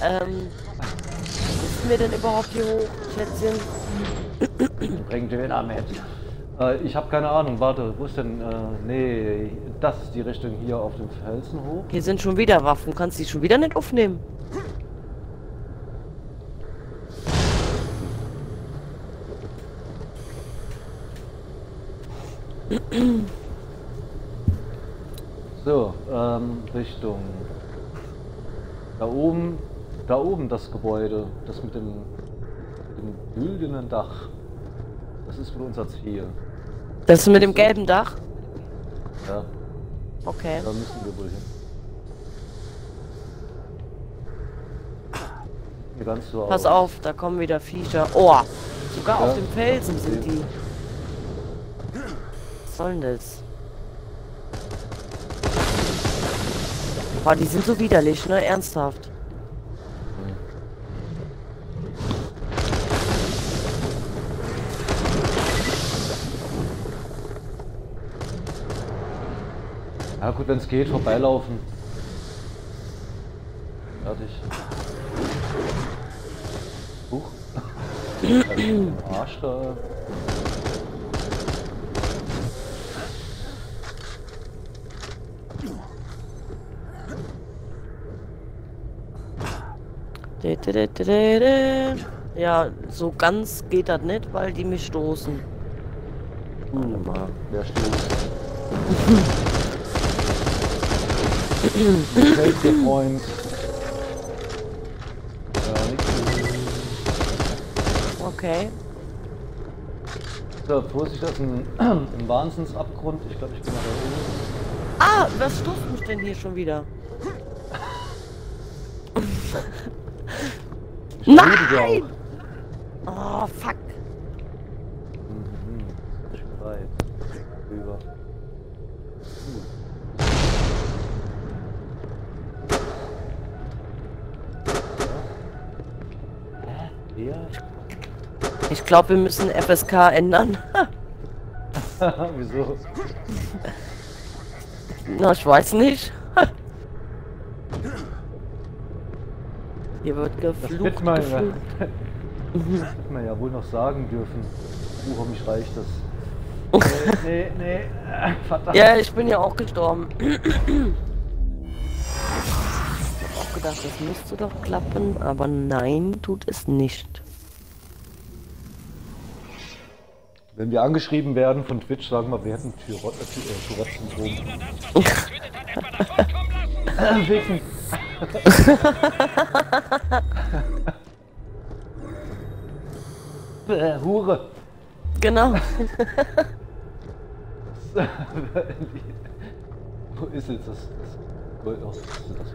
ähm. Ist mir denn überhaupt hier hoch, Schätzchen? Bring Döner mit. Äh, ich habe keine Ahnung, warte, wo ist denn. Äh, nee, das ist die Richtung hier auf dem Felsen hoch. Hier sind schon wieder Waffen. Kannst du die schon wieder nicht aufnehmen? So, ähm, Richtung. Da oben, da oben das Gebäude, das mit dem, mit dem güldenen Dach. Das ist wohl unser Ziel. Das mit dem gelben Dach? Ja, Okay. da müssen wir wohl hin. Ganz so Pass auf, da kommen wieder Viecher. Oh, sogar Ja, auf dem Felsen sind die. Was soll denn das? Boah, die sind so widerlich, ne? Ernsthaft. Ja gut, wenn es geht, vorbeilaufen. Fertig. Huch. Arsch da. Ja, so ganz geht das nicht, weil die mich stoßen. Mal. Wer steht? Fällt dir, Freund. Okay. So, Vorsicht, das ist ein, ein Wahnsinnsabgrund. Ich glaube, ich bin mal da Ah, was stoßt mich denn hier schon wieder? oben. Nein! Oh, fuck. Mhm, ist ganz schön weit. Rüber. Hä? Ja? Ich glaube, wir müssen FSK ändern. Wieso? Na, ich weiß nicht. Hier wird Das geflucht. wird man, ja, das wird man ja wohl noch sagen dürfen. Uh, mich reicht das. nee, nee. Äh, Verdammt. Ja, ich bin ja auch gestorben. Ich hab auch gedacht, das müsste doch klappen, aber nein, tut es nicht. Wenn wir angeschrieben werden von Twitch, sagen wir, wir hätten Tyro- äh, äh, Tourette-Syndrom. Äh. Bäh, Hure. Genau. Wo ist jetzt das? das ist denn das?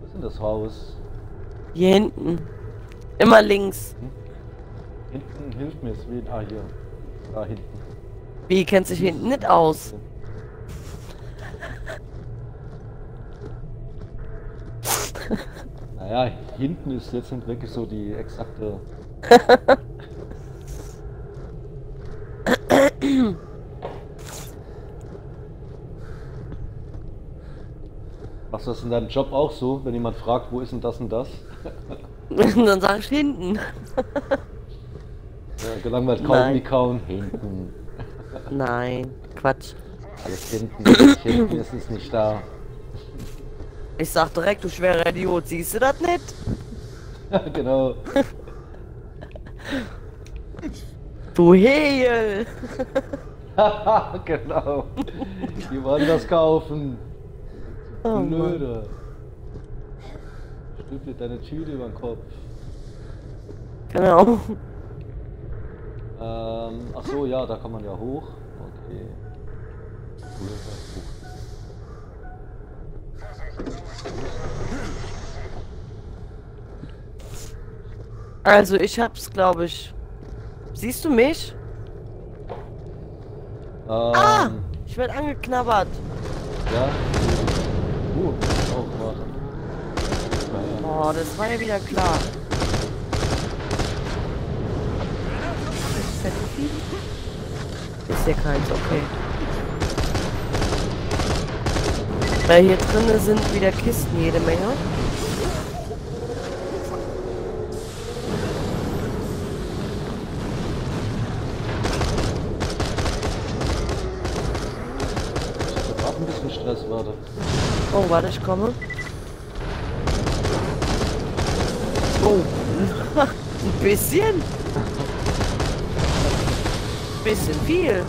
Was ist denn das Haus? Hier hinten. Immer links. Hinten hilft mir es wen? Ah, hier. Da hinten. Wie kennt sich hinten nicht aus? Naja, hinten ist jetzt nicht wirklich so die exakte. Machst du das in deinem Job auch so, wenn jemand fragt, wo ist denn das und das? Und dann sag ich hinten. Ja, gelangweilt Nein. kaum die kauen. Hinten. Nein, Quatsch. Alles hinten. hinten ist es nicht da. Ich sag direkt, du schwerer Idiot, siehst du das nicht? genau. Du Heel! genau. Die wollen das kaufen. Oh. Blöde. Stülpt deine Tüte über den Kopf. Genau. Ähm, ach so, ja, da kann man ja hoch. Okay. Also ich hab's, glaube ich. Siehst du mich? Ähm, Ah! Ich werd angeknabbert. Ja. Uh, auch machen. Oh, das war ja wieder klar. Ist hier keins, okay. Weil hier drinnen sind wieder Kisten jede Menge. Ich hab grad ein bisschen Stress, warte. Oh, warte, ich komme. Oh, ein bisschen. Bisschen viel.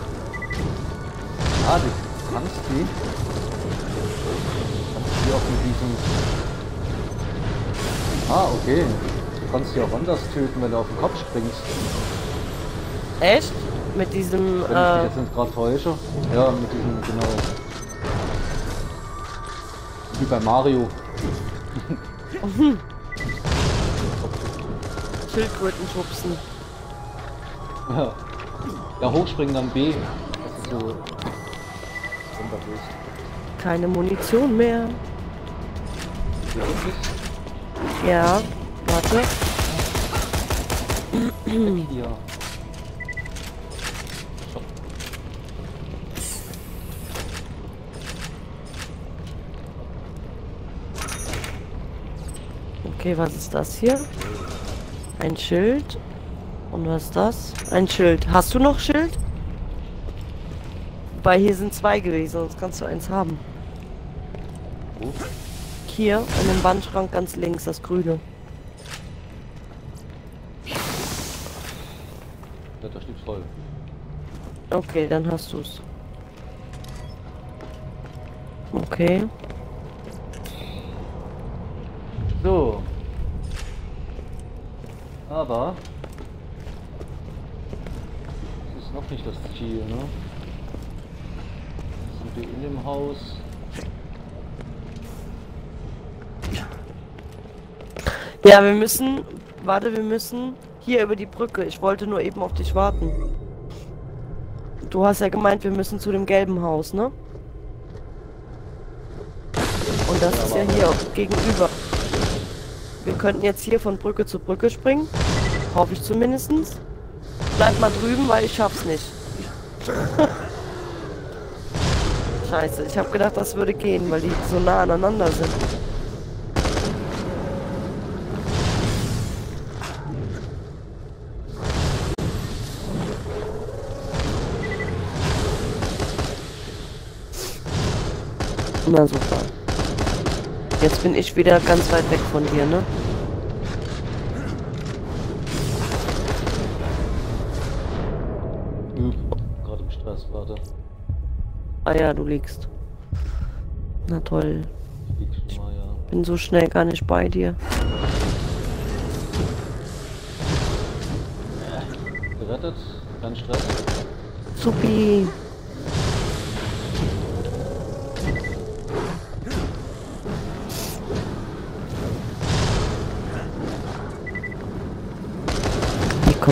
Ah, du kannst die. Kannst die auch mit diesem. Ah, okay. Du kannst die auch anders töten, wenn du auf den Kopf springst. Echt? Mit diesem, Wenn ich äh, jetzt nicht gerade täusche. Ja, mit diesem, genau. Wie bei Mario. Schildkröten schubsen. Ja. Ja, hochspringen dann B. Das ist so. Runterböst. Keine Munition mehr. Ja, warte. Hier. Okay, was ist das hier? Ein Schild. Und was ist das? Ein Schild. Hast du noch Schild? Weil hier sind zwei gewesen, sonst kannst du eins haben. Hier, in dem Wandschrank ganz links, das grüne. Ja, da steht voll. Okay, dann hast du's. Okay. So. Aber. Das ist noch nicht das Ziel, ne? Jetzt sind wir in dem Haus. Ja, wir müssen. Warte, wir müssen hier über die Brücke. Ich wollte nur eben auf dich warten. Du hast ja gemeint, wir müssen zu dem gelben Haus, ne? Und das ist ja hier auch gegenüber. Wir könnten jetzt hier von Brücke zu Brücke springen. Hoffe ich zumindestens. Bleib mal drüben, weil ich schaff's nicht. Scheiße, ich habe gedacht, das würde gehen, weil die so nah aneinander sind. Na super. Jetzt bin ich wieder ganz weit weg von dir, ne? Üb, gerade im Stress, warte. Ah ja, du liegst. Na toll. Ich. Bin so schnell gar nicht bei dir. Gerettet, kein Stress. Supi.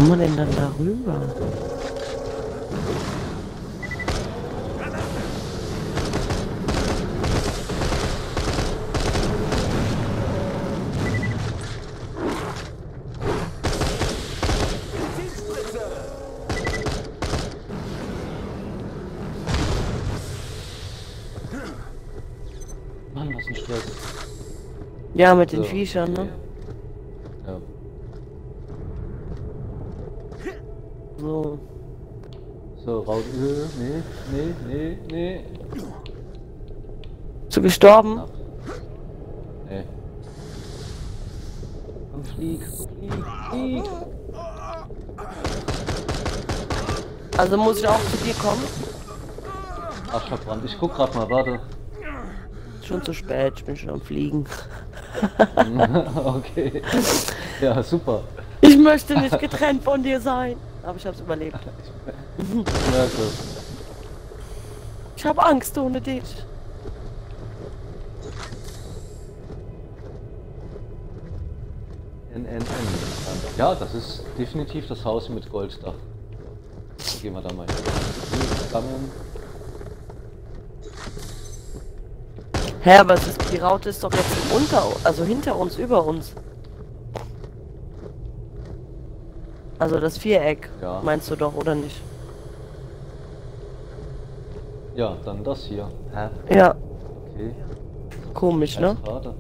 Kommen wir denn dann darüber? Mann, was ein Stress. Ja, mit den So, Viechern, ne? Ja. So. So, raus. Äh, nee, nee, nee, nee. Bist du gestorben? Nee. Komm, flieg, flieg, flieg. Also muss ich auch zu dir kommen? Ach, verbrannt. Ich guck grad mal, warte. Schon zu spät, ich bin schon am Fliegen. okay. Ja, super. Ich möchte nicht getrennt von dir sein. Aber ich hab's überlebt. Ja, gut. Ich habe Angst ohne dich. NNN. Ja, das ist definitiv das Haus mit Golddach. Gehen wir da mal hin. Hä, aber ist, die Raute ist doch jetzt unter, also hinter uns, über uns. Also das Viereck, Ja. meinst du doch, oder nicht? Ja, dann das hier. Hä? Ja, Okay. komisch, ne? Karte.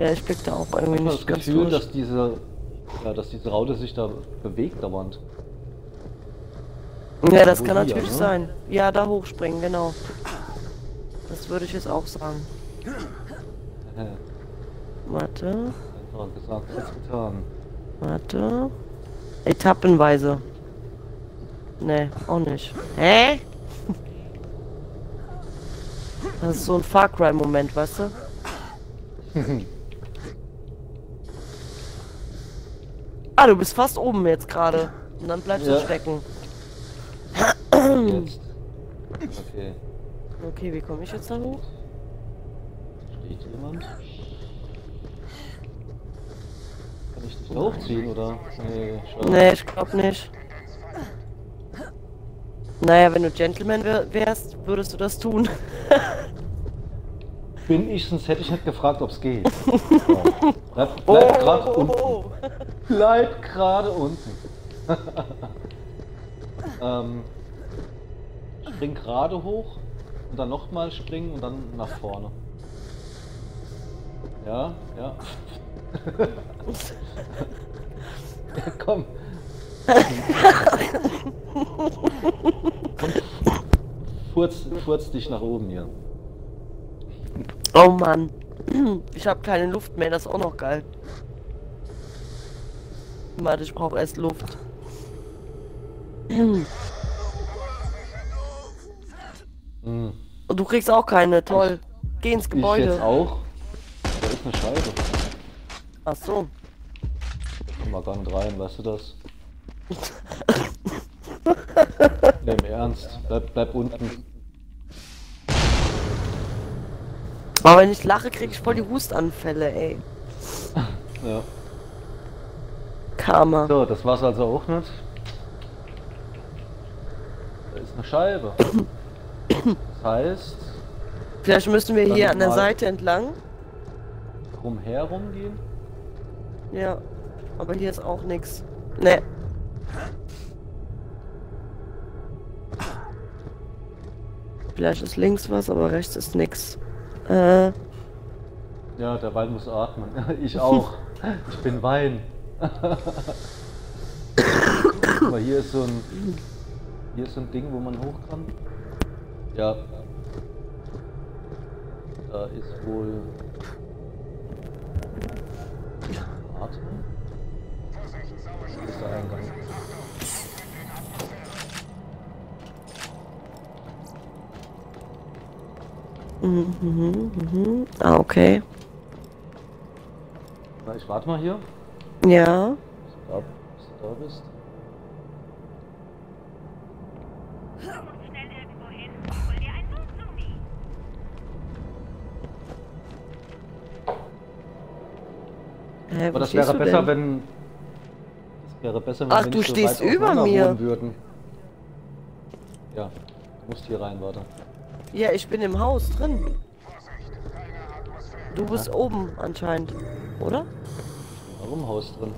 Ja, ich blick da auch irgendwie Ich habe nicht das ganz Gefühl, durch. dass diese, ja, dass diese Raute sich da bewegt dauernd. Ja, das Wo kann hier, natürlich ne? sein. Ja, da hochspringen, genau. Das würde ich jetzt auch sagen. Hä? Warte, Einfach gesagt, als getan. warte. Etappenweise. Nee, auch nicht. Hä? Das ist so ein Far Cry-Moment, weißt du? ah, du bist fast oben jetzt gerade. Und dann bleibst du Ja. stecken. Jetzt. Okay. Okay, wie komme ich jetzt da hoch? Steht jemand? Kann ich dich da hochziehen oder? Nee. Nee, ich glaub nicht. Naja, wenn du Gentleman wär- wärst, würdest du das tun. Bin ich, sonst hätte ich nicht gefragt, ob es geht. So. Bleib, bleib gerade unten. oh. Bleib gerade unten. ähm, spring gerade hoch und dann nochmal springen und dann nach vorne. Ja, ja. Ja komm. Furz, furz dich nach oben hier. Oh Mann. Ich habe keine Luft mehr, das ist auch noch geil. Warte, ich brauche erst Luft. Hm. Und du kriegst auch keine, toll. Geh ins Ich jetzt Gebäude. auch. Da ist eine Scheibe. Ach so. Komm mal gar nicht rein, weißt du das? ja, im Ernst. Bleib, bleib unten. Aber wenn ich lache, krieg ich voll die Hustanfälle, ey. Ja. Karma. So, das war's also auch nicht. Da ist eine Scheibe. Das heißt, Vielleicht müssen wir hier an der Seite entlang. drumherum gehen. Ja. Aber hier ist auch nichts. Ne. Vielleicht ist links was, aber rechts ist nix. Äh, Ja, der Wein muss atmen. Ich auch. Ich bin Wein. Aber hier ist so ein. Hier ist so ein Ding, wo man hoch kann. Ja. Da ist wohl. Warte. Hier ist der Eingang. Mhm, mhm, mhm. Ah, okay. Na, ich warte mal hier. Ja. Bis du da, bis du da bist. Hä, Aber das wäre besser, denn? wenn. Das wäre besser, wenn Ach, du so stehst weit über mir. Würden. Ja, du musst hier rein, warte. Ja, ich bin im Haus drin. Du bist oben anscheinend, oder? Warum im Haus drin?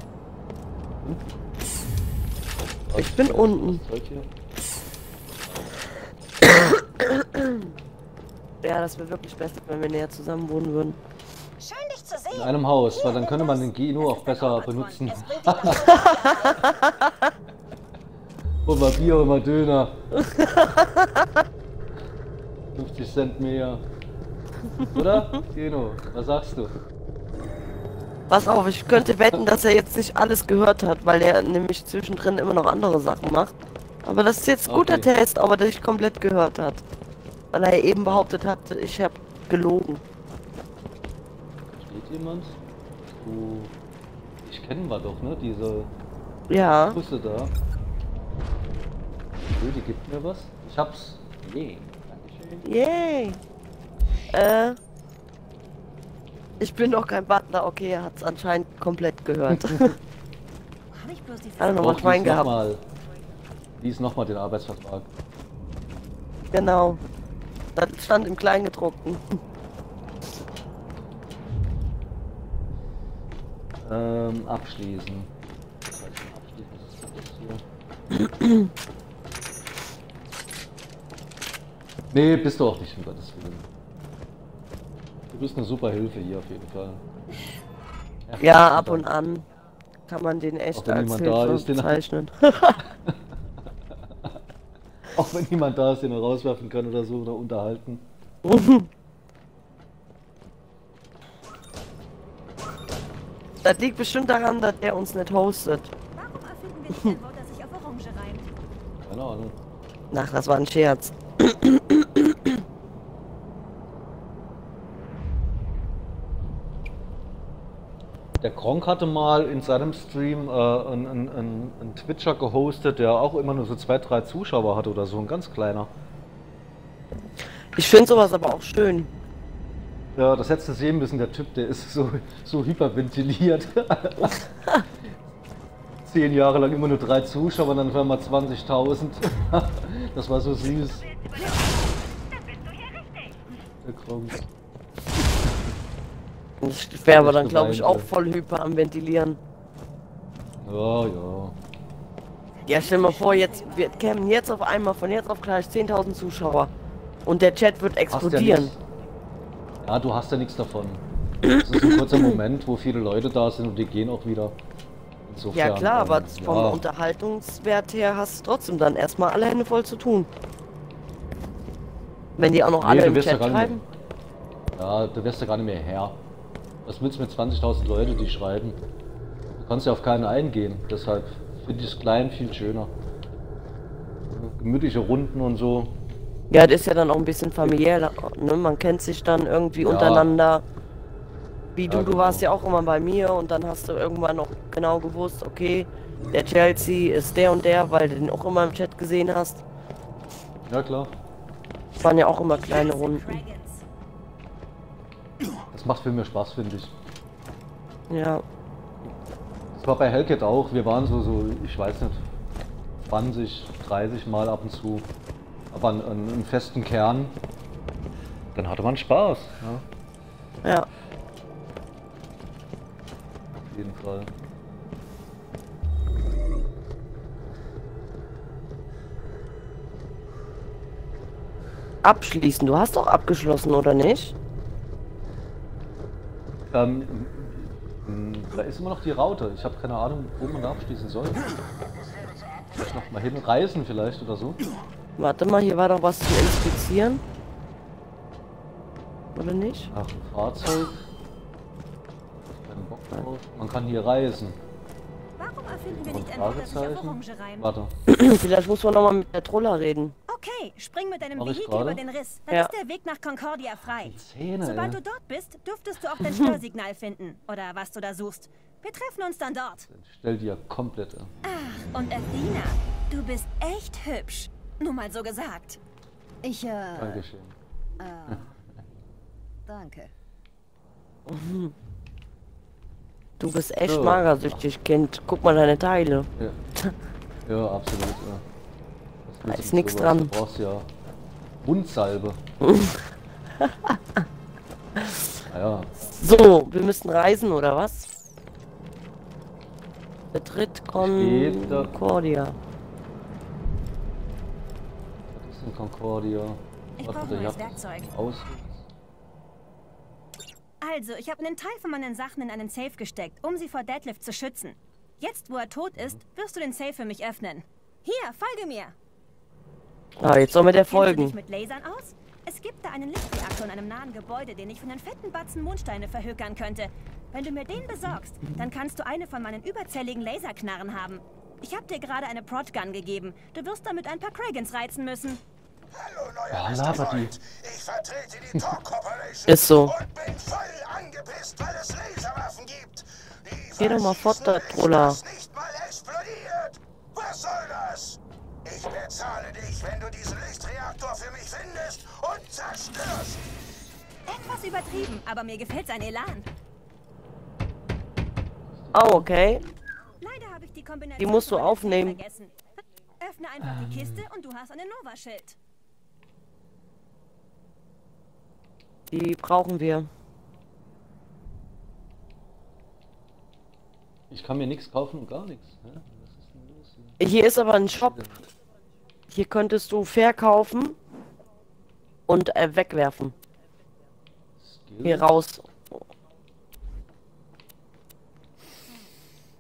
Hm? Ich bin Was- unten. was? Ja, das wäre wirklich besser, wenn wir näher zusammen wohnen würden. Zu In sehen. einem Haus, weil dann könnte man den Geno auch der besser benutzen. Hol mal Bier, hol mal Döner. 50 Cent mehr. Oder? Geno, was sagst du? Pass auf, ich könnte wetten, dass er jetzt nicht alles gehört hat, weil er nämlich zwischendrin immer noch andere Sachen macht. Aber das ist jetzt ein guter Okay. Test, ob er dich komplett gehört hat. Weil er eben behauptet hat, ich habe gelogen. Jemand? Du. Ich kennen wir doch, ne? Diese Ja. Busse da. Okay, die gibt mir was. Ich hab's. Dankeschön. Yay. Äh. Ich bin doch kein Butler, okay, er hat's anscheinend komplett gehört. Hab ich bloß die noch mal gehabt. Nochmal. Lies nochmal den Arbeitsvertrag. Genau. Das stand im Kleingedruckten. Ähm, abschließen. Heißt das hier? nee, bist du auch nicht, um Gottes Willen. Du bist eine super Hilfe hier auf jeden Fall. Ja, ab und an kann man den echt Auch wenn als niemand da Hilfe ist, den- bezeichnen. Auch wenn niemand da ist, den er rauswerfen kann oder so oder unterhalten. Das liegt bestimmt daran, dass er uns nicht hostet. Warum erfinden wir nicht ein Wort, das sich auf Orange reimt? Keine Ahnung. Ach, das war ein Scherz. Der Gronk hatte mal in seinem Stream äh, einen, einen, einen, einen Twitcher gehostet, der auch immer nur so zwei, drei Zuschauer hatte oder so, ein ganz kleiner. Ich finde sowas aber auch schön. Ja, das hättest du sehen müssen, der Typ, der ist so, so hyperventiliert. Zehn Jahre lang immer nur drei Zuschauer, dann auf einmal 20.000. Das war so süß, Dann bist du hier richtig. der Gronk. Ich wäre aber dann, glaube ich, auch voll hyper am Ventilieren. Ja, ja. Ja, stell mal vor, jetzt wir kämen jetzt auf einmal von jetzt auf gleich 10.000 Zuschauer. Und der Chat wird Hast explodieren. nix. Ja, du hast ja nichts davon. Das ist ein kurzer Moment, wo viele Leute da sind und die gehen auch wieder. Insofern, Ja klar, aber ähm, vom ja. Unterhaltungswert her hast du trotzdem dann erstmal alle Hände voll zu tun. Wenn die auch noch Nee, alle im ja Chat nicht schreiben. Ja, du wirst ja gar nicht mehr Herr. Was willst du mit 20.000 Leute, die schreiben? Du kannst ja auf keinen eingehen. Deshalb finde ich es klein viel schöner. Gemütliche Runden und so. Ja, das ist ja dann auch ein bisschen familiär. Ne? Man kennt sich dann irgendwie Ja. untereinander. Wie du, Ja, du genau. warst ja auch immer bei mir und dann hast du irgendwann noch genau gewusst, okay, der Chelsea ist der und der, weil du den auch immer im Chat gesehen hast. Ja klar. Das waren ja auch immer kleine Runden. Das macht viel mehr Spaß, finde ich. Ja. Das war bei Hellcat auch. Wir waren so, so, ich weiß nicht, 20, 30 Mal ab und zu. Aber einen, einen, festen Kern. Dann hatte man Spaß. Ja, Ja. auf jeden Fall. Abschließen. Du hast doch abgeschlossen, oder nicht? Ähm, da ist immer noch die Raute. Ich habe keine Ahnung, wo man da abschließen soll. Vielleicht noch mal hinreisen vielleicht oder so. Warte mal, hier war doch was zu inspizieren. Oder nicht? Ach, ein Fahrzeug. Keinen Bock drauf. Man kann hier reisen. Warum erfinden wir Und nicht einfach, Fragezeichen. Orange rein? Warte. Vielleicht muss man nochmal mit der Troller reden. Okay, spring mit deinem Vehikel über den Riss. Dann Ja. ist der Weg nach Concordia frei. Zähne, Sobald ey. du dort bist, dürftest du auch dein Störsignal finden. Oder was du da suchst. Wir treffen uns dann dort. Stell dir komplett. äh, Und Athena, du bist echt hübsch. Nur mal so gesagt. Ich, äh, Dankeschön. danke. Du bist echt So. magersüchtig, Kind. Guck mal deine Teile. Ja, ja absolut. Ja. Du ist nix sowas? dran. Du brauchst ja Wundsalbe. naja, So, wir müssen reisen, oder was? Betritt da- Concordia. was ist denn Concordia? Ich brauche neues Werkzeug. Aus. Also, ich habe einen Teil von meinen Sachen in einen Safe gesteckt, um sie vor Deadlift zu schützen. Jetzt, wo er tot ist, wirst du den Safe für mich öffnen. Hier, folge mir. Ah, jetzt sollen wir der Kennst du dich folgen. mit Lasern aus? Es gibt da einen Lichtreaktor in einem nahen Gebäude, den ich von den fetten Batzen Mondsteine verhökern könnte. Wenn du mir den besorgst, dann kannst du eine von meinen überzähligen Laserknarren haben. Ich habe dir gerade eine Prod-Gun gegeben. Du wirst damit ein paar Kragans reizen müssen. Hallo, neuer Ja, bester labert die. Freund. Ich vertrete die Talk Corporation. Ist so. Und bin voll angepisst, weil es Laserwaffen gibt. Die Geh doch mal fort, Licht, Troller. nicht mal explodiert. Was soll das? Ich bezahle dich, wenn du diesen Lichtreaktor für mich findest und zerstörst. Etwas übertrieben, aber mir gefällt sein Elan. Oh, okay. Leider habe ich die Kombination Die musst du aufnehmen. Vergessen. Öffne einfach die Kiste und du hast ein Nova-Schild. Die brauchen wir. Ich kann mir nichts kaufen und gar nichts. Ist los hier? Hier ist aber ein Shop. Hier könntest du verkaufen und äh, wegwerfen. Skill? Hier raus.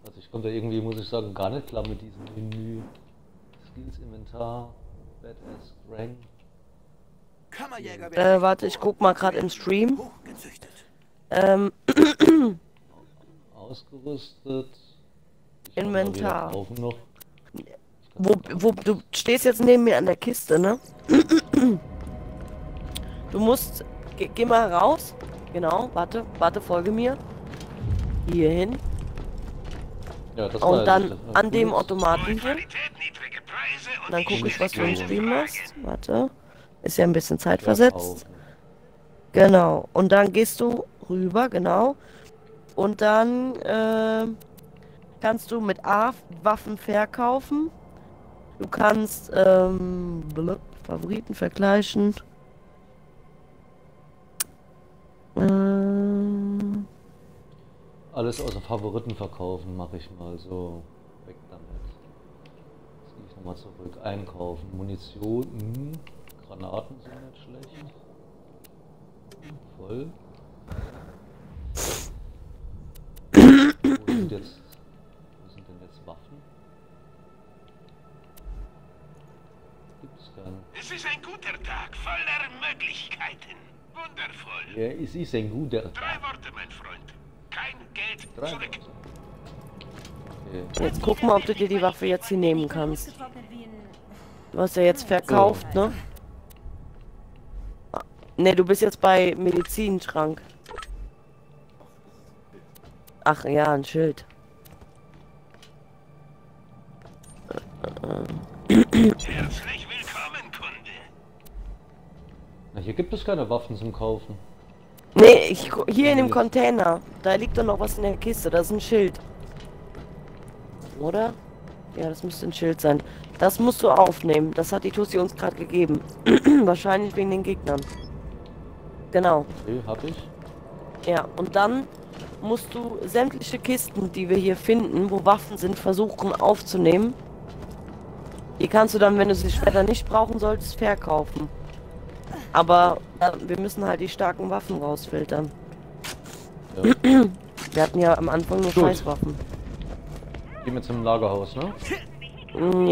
Also ich komme da irgendwie, muss ich sagen, gar nicht klar mit diesem Menü. Skills, Inventar, Badass, Rank. Kammerjäger Äh, warte, ich guck mal gerade im Stream. Ähm, Ausgerüstet. Ich Inventar. wo, wo, du stehst jetzt neben mir an der Kiste, ne? Du musst, geh, geh mal raus. Genau, warte, warte, folge mir. Hier hin. Ja, das Und dann an dem. Automaten hier. Und dann gucke ich, was du im. Stream machst. Warte. Ist ja ein bisschen zeitversetzt. Genau. Und dann gehst du rüber, genau. Und dann äh, kannst du mit A Waffen verkaufen. Du kannst ähm, Favoriten vergleichen. Ähm, Alles außer Favoriten verkaufen mache ich mal so. Weg damit. Jetzt gehe ich nochmal zurück. Einkaufen. Munition. Hm. Granaten sind nicht schlecht. Voll. Wo sind jetzt. Wo sind denn jetzt Waffen? Gibt es keine. Es ist ein guter Tag, voller Möglichkeiten. Wundervoll. Ja, es ist ein guter Drei Tag. Worte, mein Freund. Kein Geld Drei zurück. Worte. Okay. jetzt guck mal, ob du dir die Waffe jetzt hier nehmen kannst. Du hast ja jetzt verkauft, ne? Ne, du bist jetzt bei Medizinschrank. Ach ja, ein Schild. Herzlich willkommen, Kunde. Na, hier gibt es keine Waffen zum Kaufen. Nee, ich, hier in dem Container. Da liegt doch noch was in der Kiste. Das ist ein Schild. Oder? Ja, das müsste ein Schild sein. Das musst du aufnehmen. Das hat die Tussi uns gerade gegeben. Wahrscheinlich wegen den Gegnern. Genau. Okay, hab ich. Ja, und dann musst du sämtliche Kisten, die wir hier finden, wo Waffen sind, versuchen aufzunehmen. Die kannst du dann, wenn du sie später nicht brauchen solltest, verkaufen. Aber äh, wir müssen halt die starken Waffen rausfiltern. Ja. Wir hatten ja am Anfang nur. Scheißwaffen. Gehen wir zum Lagerhaus, ne? Mm,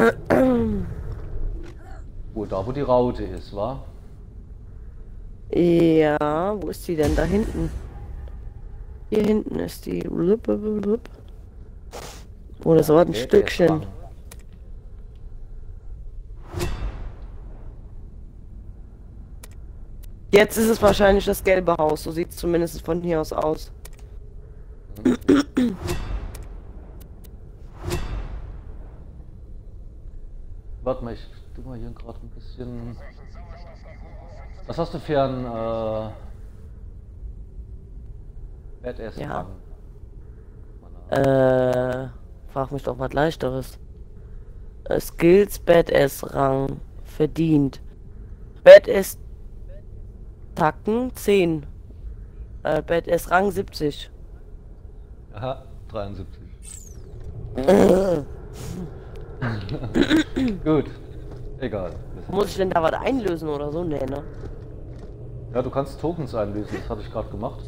Ja. da wo die Raute ist, wa? Ja, wo ist die denn? Da hinten. Hier hinten ist die. Oh, das war ein Okay, Stückchen. Jetzt ist es wahrscheinlich das gelbe Haus. So sieht es zumindest von hier aus aus. Warte mal, ich tu mal hier gerade ein bisschen. Was hast du für ein äh, Badass Ja. Äh, frag mich doch was leichteres. Äh, Skills Badass Rang verdient. Badass Tacken 10. Äh, Badass Rang 70. Aha, 73. Gut, egal. Muss ich denn da was einlösen oder so? Nee, ne? Ja, du kannst Tokens einlösen, das hatte ich gerade gemacht.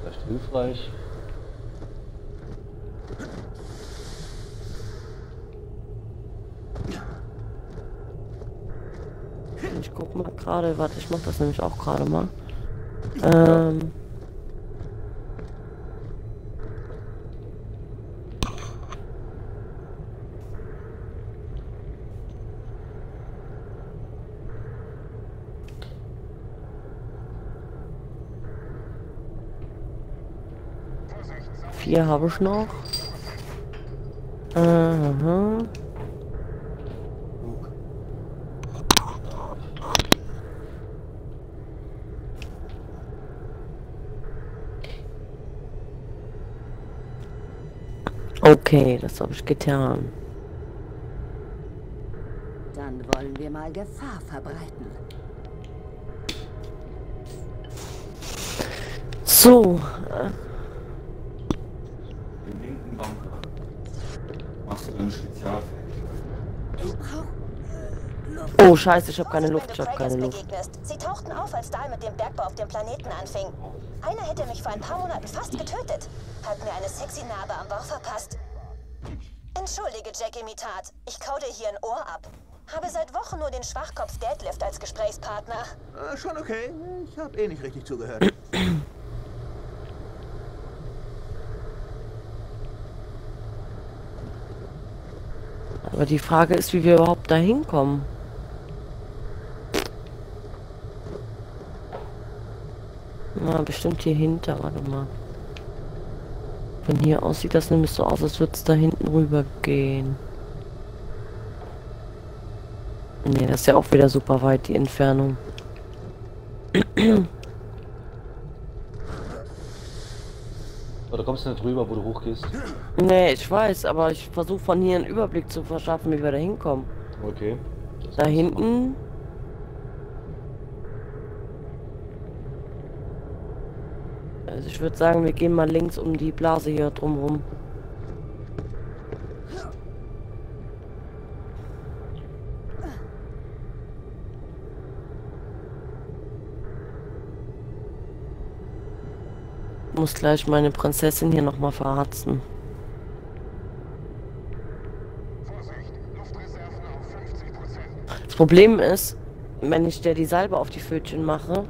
Vielleicht hilfreich. Ich guck mal gerade, warte, ich mach das nämlich auch gerade mal. Ähm. Vier habe ich noch. Aha. Okay, das habe ich getan. Dann wollen wir mal Gefahr verbreiten. So, äh, Den linken Bunker. Machst du deine Spezialfähigkeit. Oh scheiße, ich habe keine Luft, ich habe keine Luft. Sie tauchten auf, als Dahl mit dem Bergbau auf dem Planeten anfing. Einer hätte mich vor ein paar Monaten fast getötet. Hat mir eine sexy Narbe am Bauch verpasst. Entschuldige, Jack Imitat. Ich kau dir hier ein Ohr ab. Habe seit Wochen nur den Schwachkopf Deadlift als Gesprächspartner. Äh, schon okay. Ich habe eh nicht richtig zugehört. Aber die Frage ist, wie wir überhaupt da hinkommen. Na, bestimmt hier hinter, warte mal. Von hier aus sieht das nämlich so aus, als würde es da hinten rüber gehen. Ne, das ist ja auch wieder super weit, die Entfernung. Da kommst du nicht rüber, wo du hochgehst. Ne, ich weiß, aber ich versuche von hier einen Überblick zu verschaffen, wie wir da hinkommen. Okay. Das Da hinten. Also ich würde sagen, wir gehen mal links um die Blase hier drumherum. Muss gleich meine Prinzessin hier nochmal verharzen. Das Problem ist, wenn ich dir die Salbe auf die Pfötchen mache,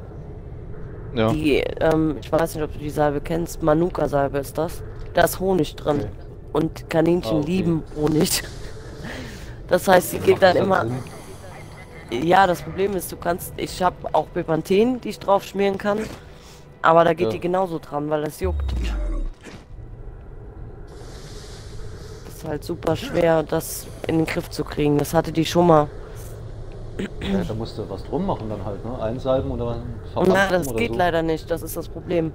Ja. die, ähm, ich weiß nicht, ob du die Salbe kennst, Manuka-Salbe ist das. Da ist Honig drin. Okay. Und Kaninchen Ah, okay. lieben Honig. Das heißt, sie geht dann immer. Sinn? Ja, das Problem ist, du kannst. Ich habe auch Bepanthen, die ich drauf schmieren kann. Aber da geht Ja. die genauso dran, weil das juckt. Das ist halt super schwer, das in den Griff zu kriegen. Das hatte die schon mal. Ja, da musst du was drum machen dann halt, ne? Einsalben oder Na, verpacken das oder geht so. leider nicht, das ist das Problem.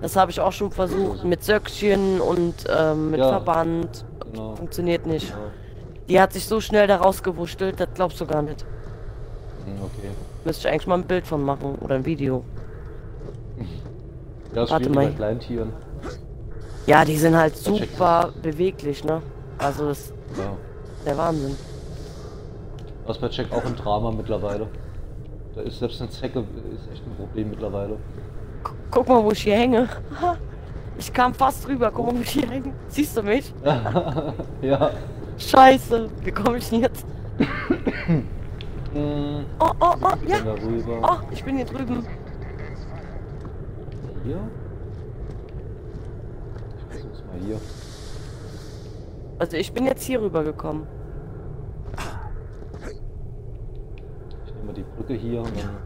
Das habe ich auch schon versucht mit Söckchen und ähm, mit Ja. Verband. Genau. Funktioniert nicht. Ja. Die hat sich so schnell da rausgewurschtelt, das glaubst du gar nicht. Hm, Okay. Müsste ich eigentlich mal ein Bild von machen oder ein Video. Ja, ist Warte mal. bei Kleintieren. Ja, die sind halt check super beweglich, ne? Also das ist Ja. der Wahnsinn. Das bei Jack auch ein Drama mittlerweile. Da ist selbst eine Zecke ist echt ein Problem mittlerweile. Guck mal, wo ich hier hänge. Ich kam fast rüber. Guck mal mich hier hin. Siehst du mich? ja. Scheiße. Wie komme ich denn jetzt? Oh, oh, oh, ja. Oh, ich bin hier drüben. Hier? Ich versuch's mal hier. Also ich bin jetzt hier rüber gekommen. Ich nehme mal die Brücke hier und dann.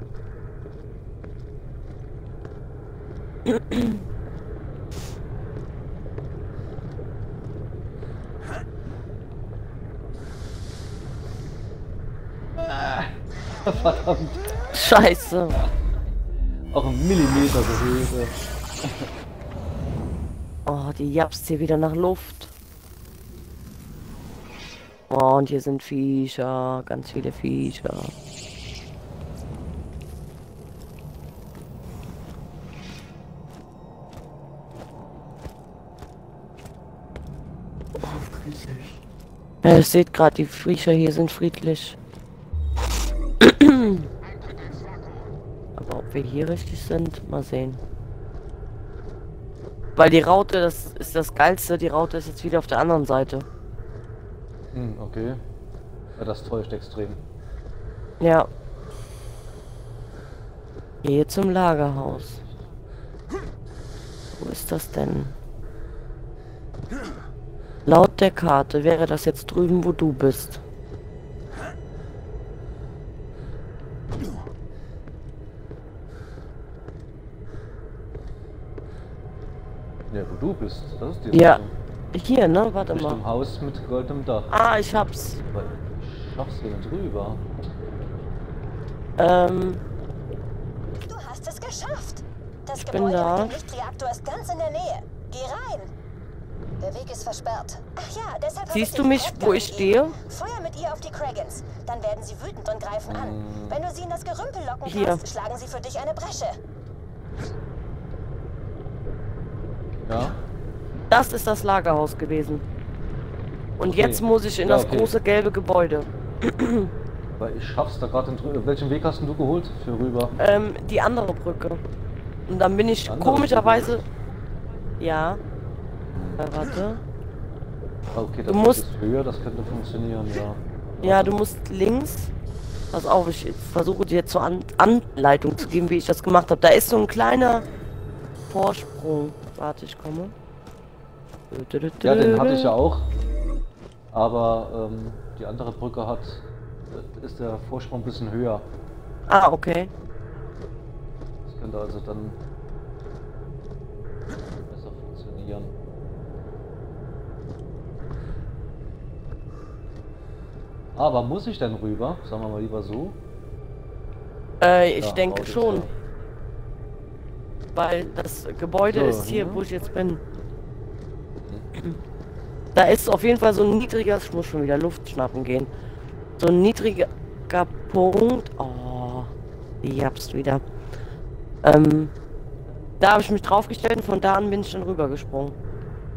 Ah, Verdammt. Scheiße. Auch ein Millimeter Gehöse. Oh, die japst hier wieder nach Luft. Oh, und hier sind Viecher. Ganz viele Viecher. Ja, ihr seht gerade, die Viecher hier sind friedlich. Wir hier richtig sind, mal sehen. Weil die Raute, das ist das Geilste, die Raute ist jetzt wieder auf der anderen Seite. Hm, okay. Ja, das täuscht extrem. Ja. Gehe zum Lagerhaus. Wo ist das denn? Laut der Karte wäre das jetzt drüben, wo du bist. Ja, wo du bist. Das ist die Ja. Richtung. Hier, ne? Warte Richtung mal. Haus mit goldenem Dach. Ah, ich hab's. Aber ich schaff's hier nicht rüber. Ähm, Du hast es geschafft. Das Ich bin Gebäude da. mit dem Lichtreaktor ist ganz in der Nähe. Geh rein. Der Weg ist versperrt. Ach ja, deshalb Siehst du mich, wo ich stehe? Feuer mit ihr auf die Kragans. Dann werden sie wütend und greifen an. Wenn du sie in das Gerümpel locken Hier. kannst, schlagen sie für dich eine Bresche. Ja. Das ist das Lagerhaus gewesen. Und Okay. jetzt muss ich in Ja, das okay. große gelbe Gebäude. Aber ich schaff's da gerade drüber. Welchen Weg hast denn du geholt für rüber? Ähm, die andere Brücke. Und dann bin ich Andere komischerweise. Ja. Äh, warte. Okay, Du das musst- ist höher, das könnte funktionieren, ja. Ja, du musst links. Pass auf, ich versuche dir zur An Anleitung zu geben, wie ich das gemacht habe. Da ist so ein kleiner Vorsprung. Warte, ich komme. Ja, den hatte ich ja auch. Aber ähm, die andere Brücke hat. ist der Vorsprung ein bisschen höher. Ah, okay. Das könnte also dann besser funktionieren. Aber muss ich denn rüber? Sagen wir mal lieber so. Äh, ich Ja, denke schon. da. Weil das Gebäude So, ist hier, ne? wo ich jetzt bin. Da ist auf jeden Fall so ein niedriger, ich muss schon wieder Luft schnappen gehen. So ein niedriger Punkt. Oh, die hab's wieder. Ähm, da habe ich mich draufgestellt und von da an bin ich dann rübergesprungen.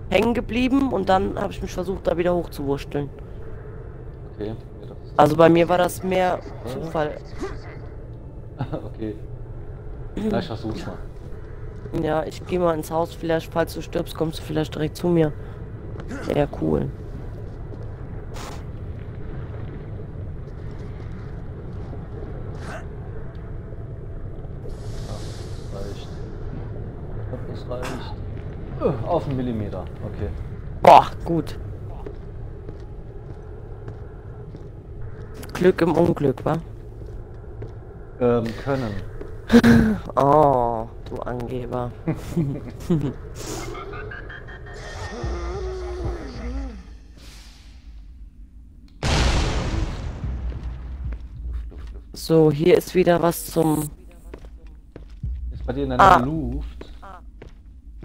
Hängen geblieben und dann habe ich mich versucht, da wieder hochzuwursteln. Okay. Also bei mir war das mehr Zufall. okay. Ich versuch's mal. Ja, ich gehe mal ins Haus. Vielleicht, falls du stirbst, kommst du vielleicht direkt zu mir. Sehr cool. Auf einen Millimeter. Okay. Boah, gut. Glück im Unglück, wa? Ähm, können. Oh, du Angeber. So, hier ist wieder was zum... Ist bei dir in der Ah. Luft?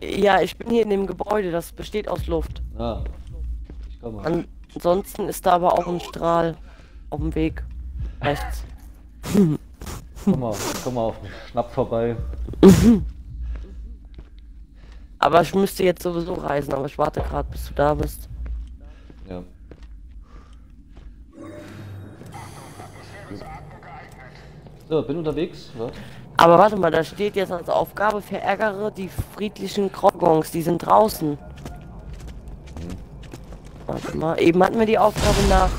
Ja, ich bin hier in dem Gebäude, das besteht aus Luft. Ah. Ich komme. Ansonsten ist da aber auch ein Strahl auf dem Weg. Rechts. Komm mal, komm mal auf den Schnapp vorbei. Aber ich müsste jetzt sowieso reisen, aber ich warte gerade, bis du da bist. Ja. So, bin unterwegs. Was? Aber warte mal, da steht jetzt als Aufgabe, verärgere die friedlichen Kroggons, die sind draußen. Warte mal, eben hatten wir die Aufgabe nach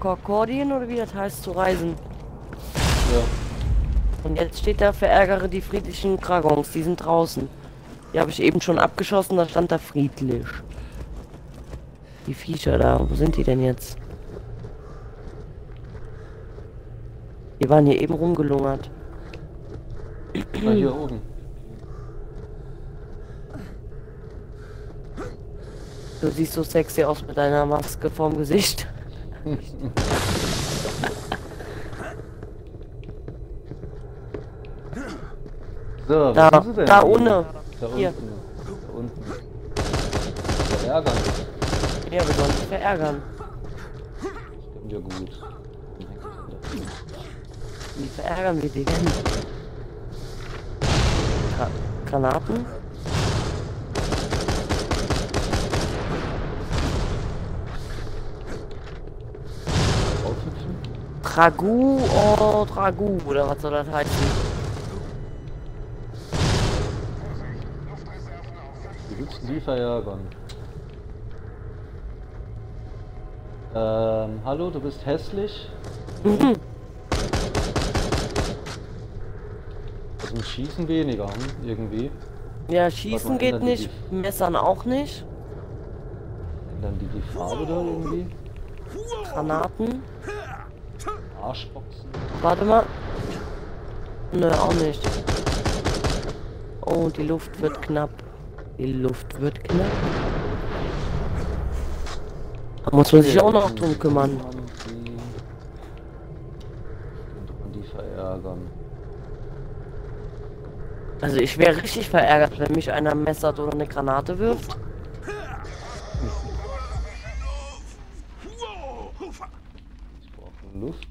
Korkordien oder wie das heißt zu reisen. Ja. Und jetzt steht da, verärgere die friedlichen Kragons, die sind draußen. Die habe ich eben schon abgeschossen, da stand da friedlich. Die Viecher da, wo sind die denn jetzt? Die waren hier eben rumgelungert. Ah, hier oben. Du siehst so sexy aus mit deiner Maske vorm Gesicht. So, Da, da ohne. Da Hier. unten. Da unten. Verärgern. Ja, wir sollen dich verärgern. Stimmt ja gut. Wie verärgern wir die denn? Gra Granaten? Dragu, oh, Dragu, oder was soll das heißen? Die verärgern? Ähm, hallo, du bist hässlich? Also mit Schießen weniger, hm? irgendwie. Ja, schießen geht ändern die nicht, messern auch nicht. Ändern die die Farbe da irgendwie? Granaten, Arschboxen? warte mal. Nö, auch nicht. Oh, die Luft wird knapp. Die Luft wird knapp. Da muss man sich auch noch drum kümmern. Die verärgern. Also ich wäre richtig verärgert, wenn mich einer messert oder eine Granate wirft. Luft.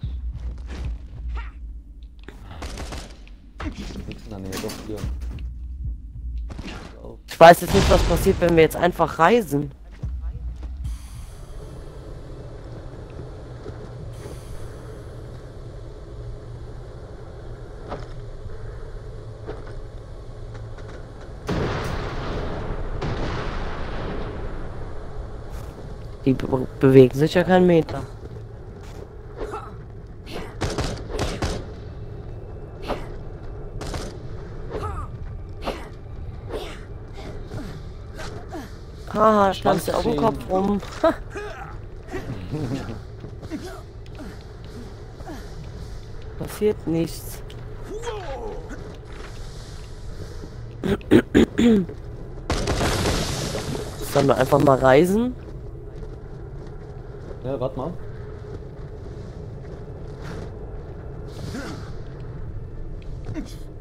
Ich weiß jetzt nicht, was passiert, wenn wir jetzt einfach reisen. Die be bewegen sich ja keinen Meter. Haha, stand auf dem ziehen. Kopf rum. Passiert nichts. Sollen wir einfach mal reisen? Ja, warte mal.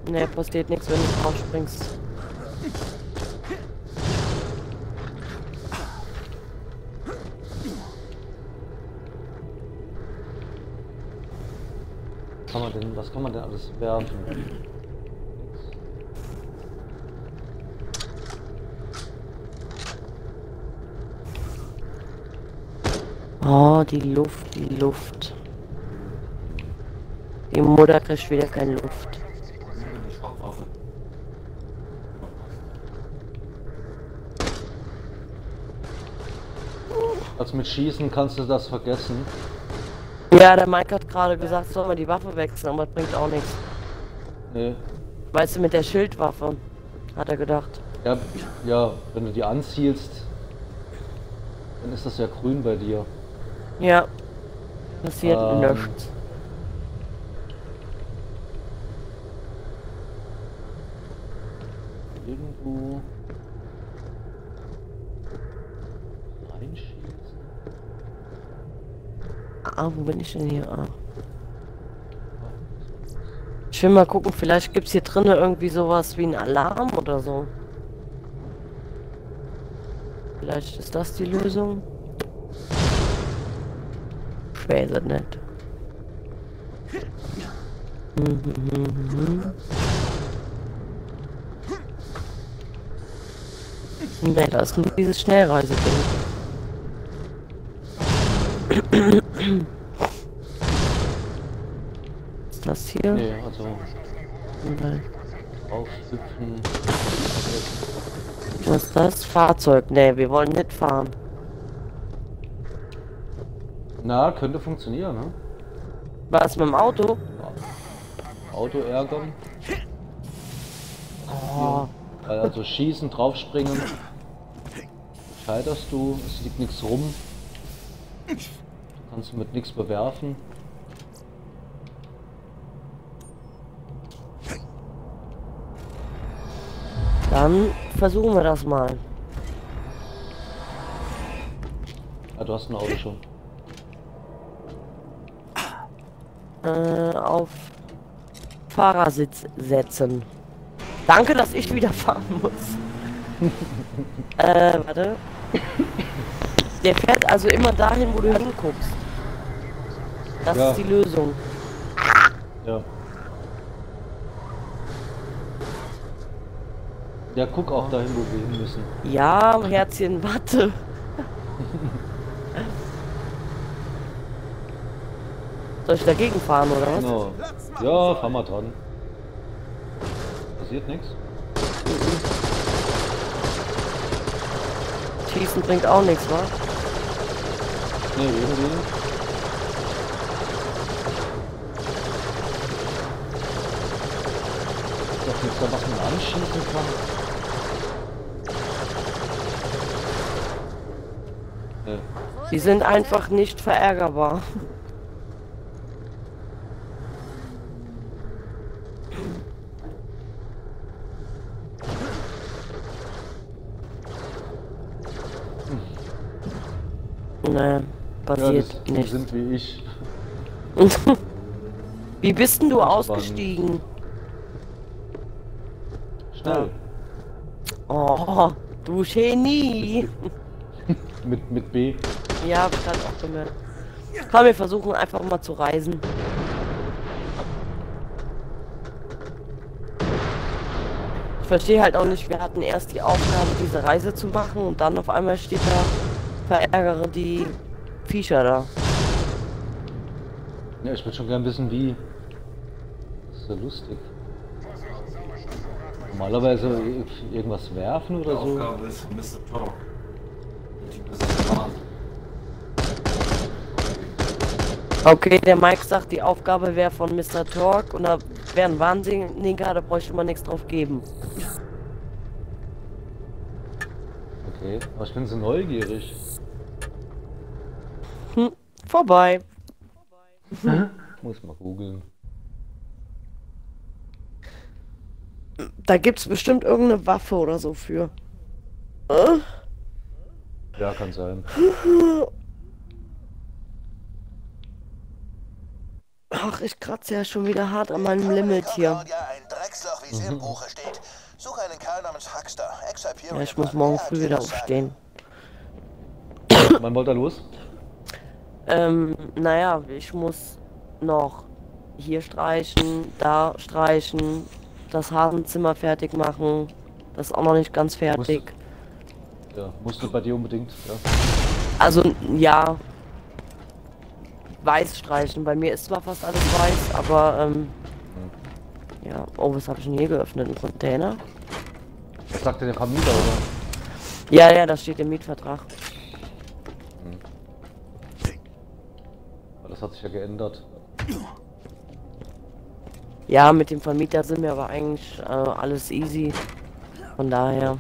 Ne, passiert nichts, wenn du drauf springst. Kann man denn, was kann man denn alles werfen? Nix. Oh, die Luft, die Luft. Die Mutter kriegt wieder keine Luft. Also mit Schießen kannst du das vergessen. Ja, der Mike hat gerade gesagt, sollen wir die Waffe wechseln, aber das bringt auch nichts. Nee. Weißt du, mit der Schildwaffe, hat er gedacht. Ja, ja, wenn du die anzielst, dann ist das ja grün bei dir. Ja. Passiert Ähm. nichts. Irgendwo reinschießen. Ah, wo bin ich denn hier? Ah. Ich will mal gucken, vielleicht gibt es hier drinnen irgendwie sowas wie ein Alarm oder so. Vielleicht ist das die Lösung. Ich weiß es nicht. Mhm, mhm, mhm. Ne, da ist nur dieses Schnellreiseding. ist das hier? Nee, also Nein. Aufhüpfen. Was ist das? Fahrzeug. Ne, wir wollen nicht fahren. Na, könnte funktionieren, ne? Was mit dem Auto? Auto ärgern. Oh, Also schießen, draufspringen. Scheiterst du, es liegt nichts rum. Kannst du mit nichts bewerfen. dann versuchen wir das mal. Ah, du hast ein Auto schon. Äh, auf Fahrersitz setzen. Danke, dass ich wieder fahren muss. äh, warte. Der fährt also immer dahin, wo du hinguckst. Das Ja. ist die Lösung. Ja. Ja, guck auch dahin, wo wir hin müssen. Ja, Herzchen, warte. Soll ich dagegen fahren oder was? Genau. Ja, fahr mal dran. Passiert nichts. Schießen bringt auch nichts, wa? Ne, irgendwie. Ist doch nichts da, was man anschießen kann. Ne. Die sind einfach nicht verärgerbar. Ja, passiert die nicht. sind wie ich. Wie bist denn du Spannend. ausgestiegen? Schnell. Oh, du Genie. Mit, mit B. Ja, hab ich gerade auch gemerkt. Komm, wir versuchen einfach mal zu reisen. Ich verstehe halt auch nicht, wir hatten erst die Aufgabe, diese Reise zu machen und dann auf einmal steht da, verärgere die Viecher da. Ja, ich würde schon gern wissen, wie. Das ist ja lustig. Normalerweise irgendwas werfen Die oder so. Aufgabe ist von Mr. Talk. Die. Okay, der Mike sagt, die Aufgabe wäre von Mr. Talk und da wäre ein Wahnsinniger, da bräuchte man nichts drauf geben. Okay, aber ich bin so neugierig. Hm, vorbei. Muss mal googeln. Da gibt's bestimmt irgendeine Waffe oder so für. Äh? Ja, kann sein. Ach, ich kratze ja schon wieder hart an meinem Limit hier. Ex-Hyperion. Ja, ich muss morgen früh wieder aufstehen. Wann wollt ihr los? Ähm, naja, ich muss noch hier streichen, da streichen, das Hasenzimmer fertig machen. Das ist auch noch nicht ganz fertig. Ja, musst du bei dir unbedingt. Ja. Also, ja. Weiß streichen. Bei mir ist zwar fast alles weiß, aber, ähm. Ja. Oh, was habe ich denn hier geöffnet? Ein Container? Was sagt denn der Vermieter, oder? Ja, ja, das steht im Mietvertrag. Das hat sich ja geändert. Ja, mit dem Vermieter sind wir aber eigentlich äh, alles easy. Von daher.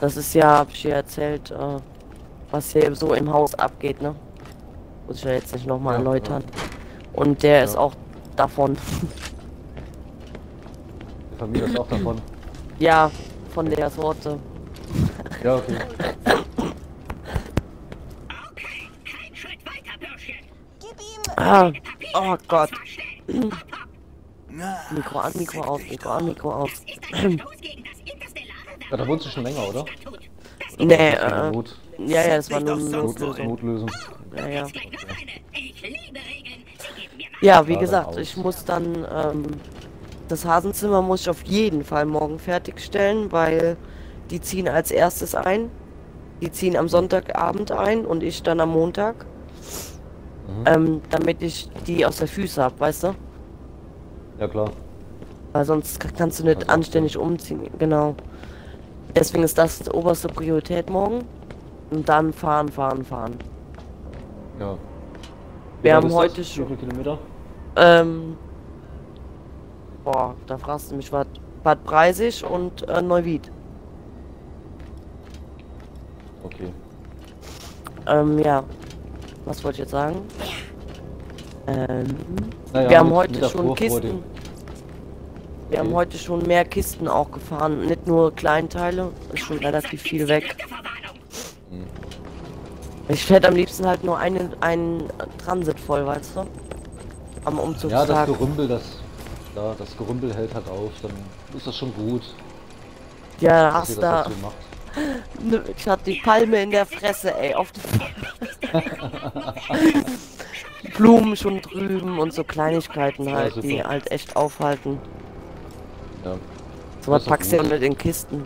Das ist ja, hab ich dir erzählt, äh, was hier so im Haus abgeht, ne? Muss ich ja jetzt nicht nochmal Ja, erläutern. Und der ist Ja. auch davon. Der Vermieter ist auch davon. ja, von der Sorte. Ja. Okay, kein Schritt weiter, Bürschchen. Gib ihm. Ah, oh Gott. Mikro an, Mikro aus, Mikro an, Mikro aus. Ja, da wohnst du schon länger, oder? Nee, äh, Not, ja, ja, das war nur Nicht eine Not, Notlösung. Notlösung. Ja, ja. Ja, wie gesagt, ich muss dann, ähm, das Hasenzimmer muss ich auf jeden Fall morgen fertigstellen, weil die ziehen als erstes ein. Die ziehen am Sonntagabend ein und ich dann am Montag. Mhm. Ähm, damit ich die aus der Füße hab, weißt du? Ja klar. Weil sonst kannst du nicht Also, anständig umziehen. Genau. Deswegen ist das die oberste Priorität morgen. Und dann fahren, fahren, fahren. Ja. Wie Wir haben heute schon- Wie viele Kilometer? Ähm. Boah, da fragst du mich was. Bad Breisig und äh, Neuwied. Okay. Ähm, ja. Was wollte ich jetzt sagen? Ähm, Naja, wir haben heute schon. Kisten. Wir haben Okay. heute schon mehr Kisten auch gefahren. Nicht nur Kleinteile. Ist schon relativ viel weg. Hm. Ich hätte am liebsten halt nur einen, einen Transit voll, weißt du? Am Ja, das Umzugstag. Gerümpel, das, ja, das Gerümpel hält halt auf, dann ist das schon gut, Ja, hast das da. Ich hatte die Palme in der Fresse, ey. Auf die Blumen schon drüben und so Kleinigkeiten Ja, halt, die super. halt echt aufhalten. Ja, So was packst du ja nicht in Kisten.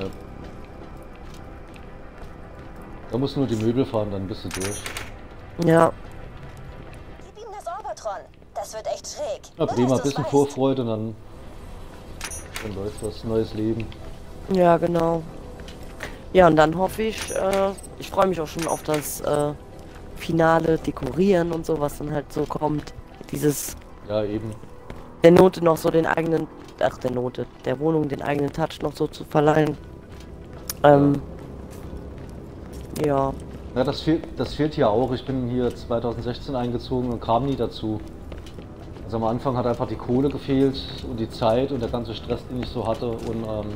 ja. Da musst du nur die Möbel fahren, dann bist du durch. Ja, Gib ihm das Orbitron. Das wird echt schräg. Ja, prima, bisschen weißt. Vorfreude und dann, dann läuft was, neues Leben. Ja, genau. Ja, und dann hoffe ich, äh, ich freue mich auch schon auf das äh, finale Dekorieren und so, was dann halt so kommt. Dieses, Ja, eben. der Note noch so den eigenen, ach, der Note, der Wohnung den eigenen Touch noch so zu verleihen. Ähm, ja. Ja, das fehlt, das fehlt hier auch. Ich bin hier 2016 eingezogen und kam nie dazu. Also am Anfang hat einfach die Kohle gefehlt und die Zeit und der ganze Stress, den ich so hatte. Und ähm,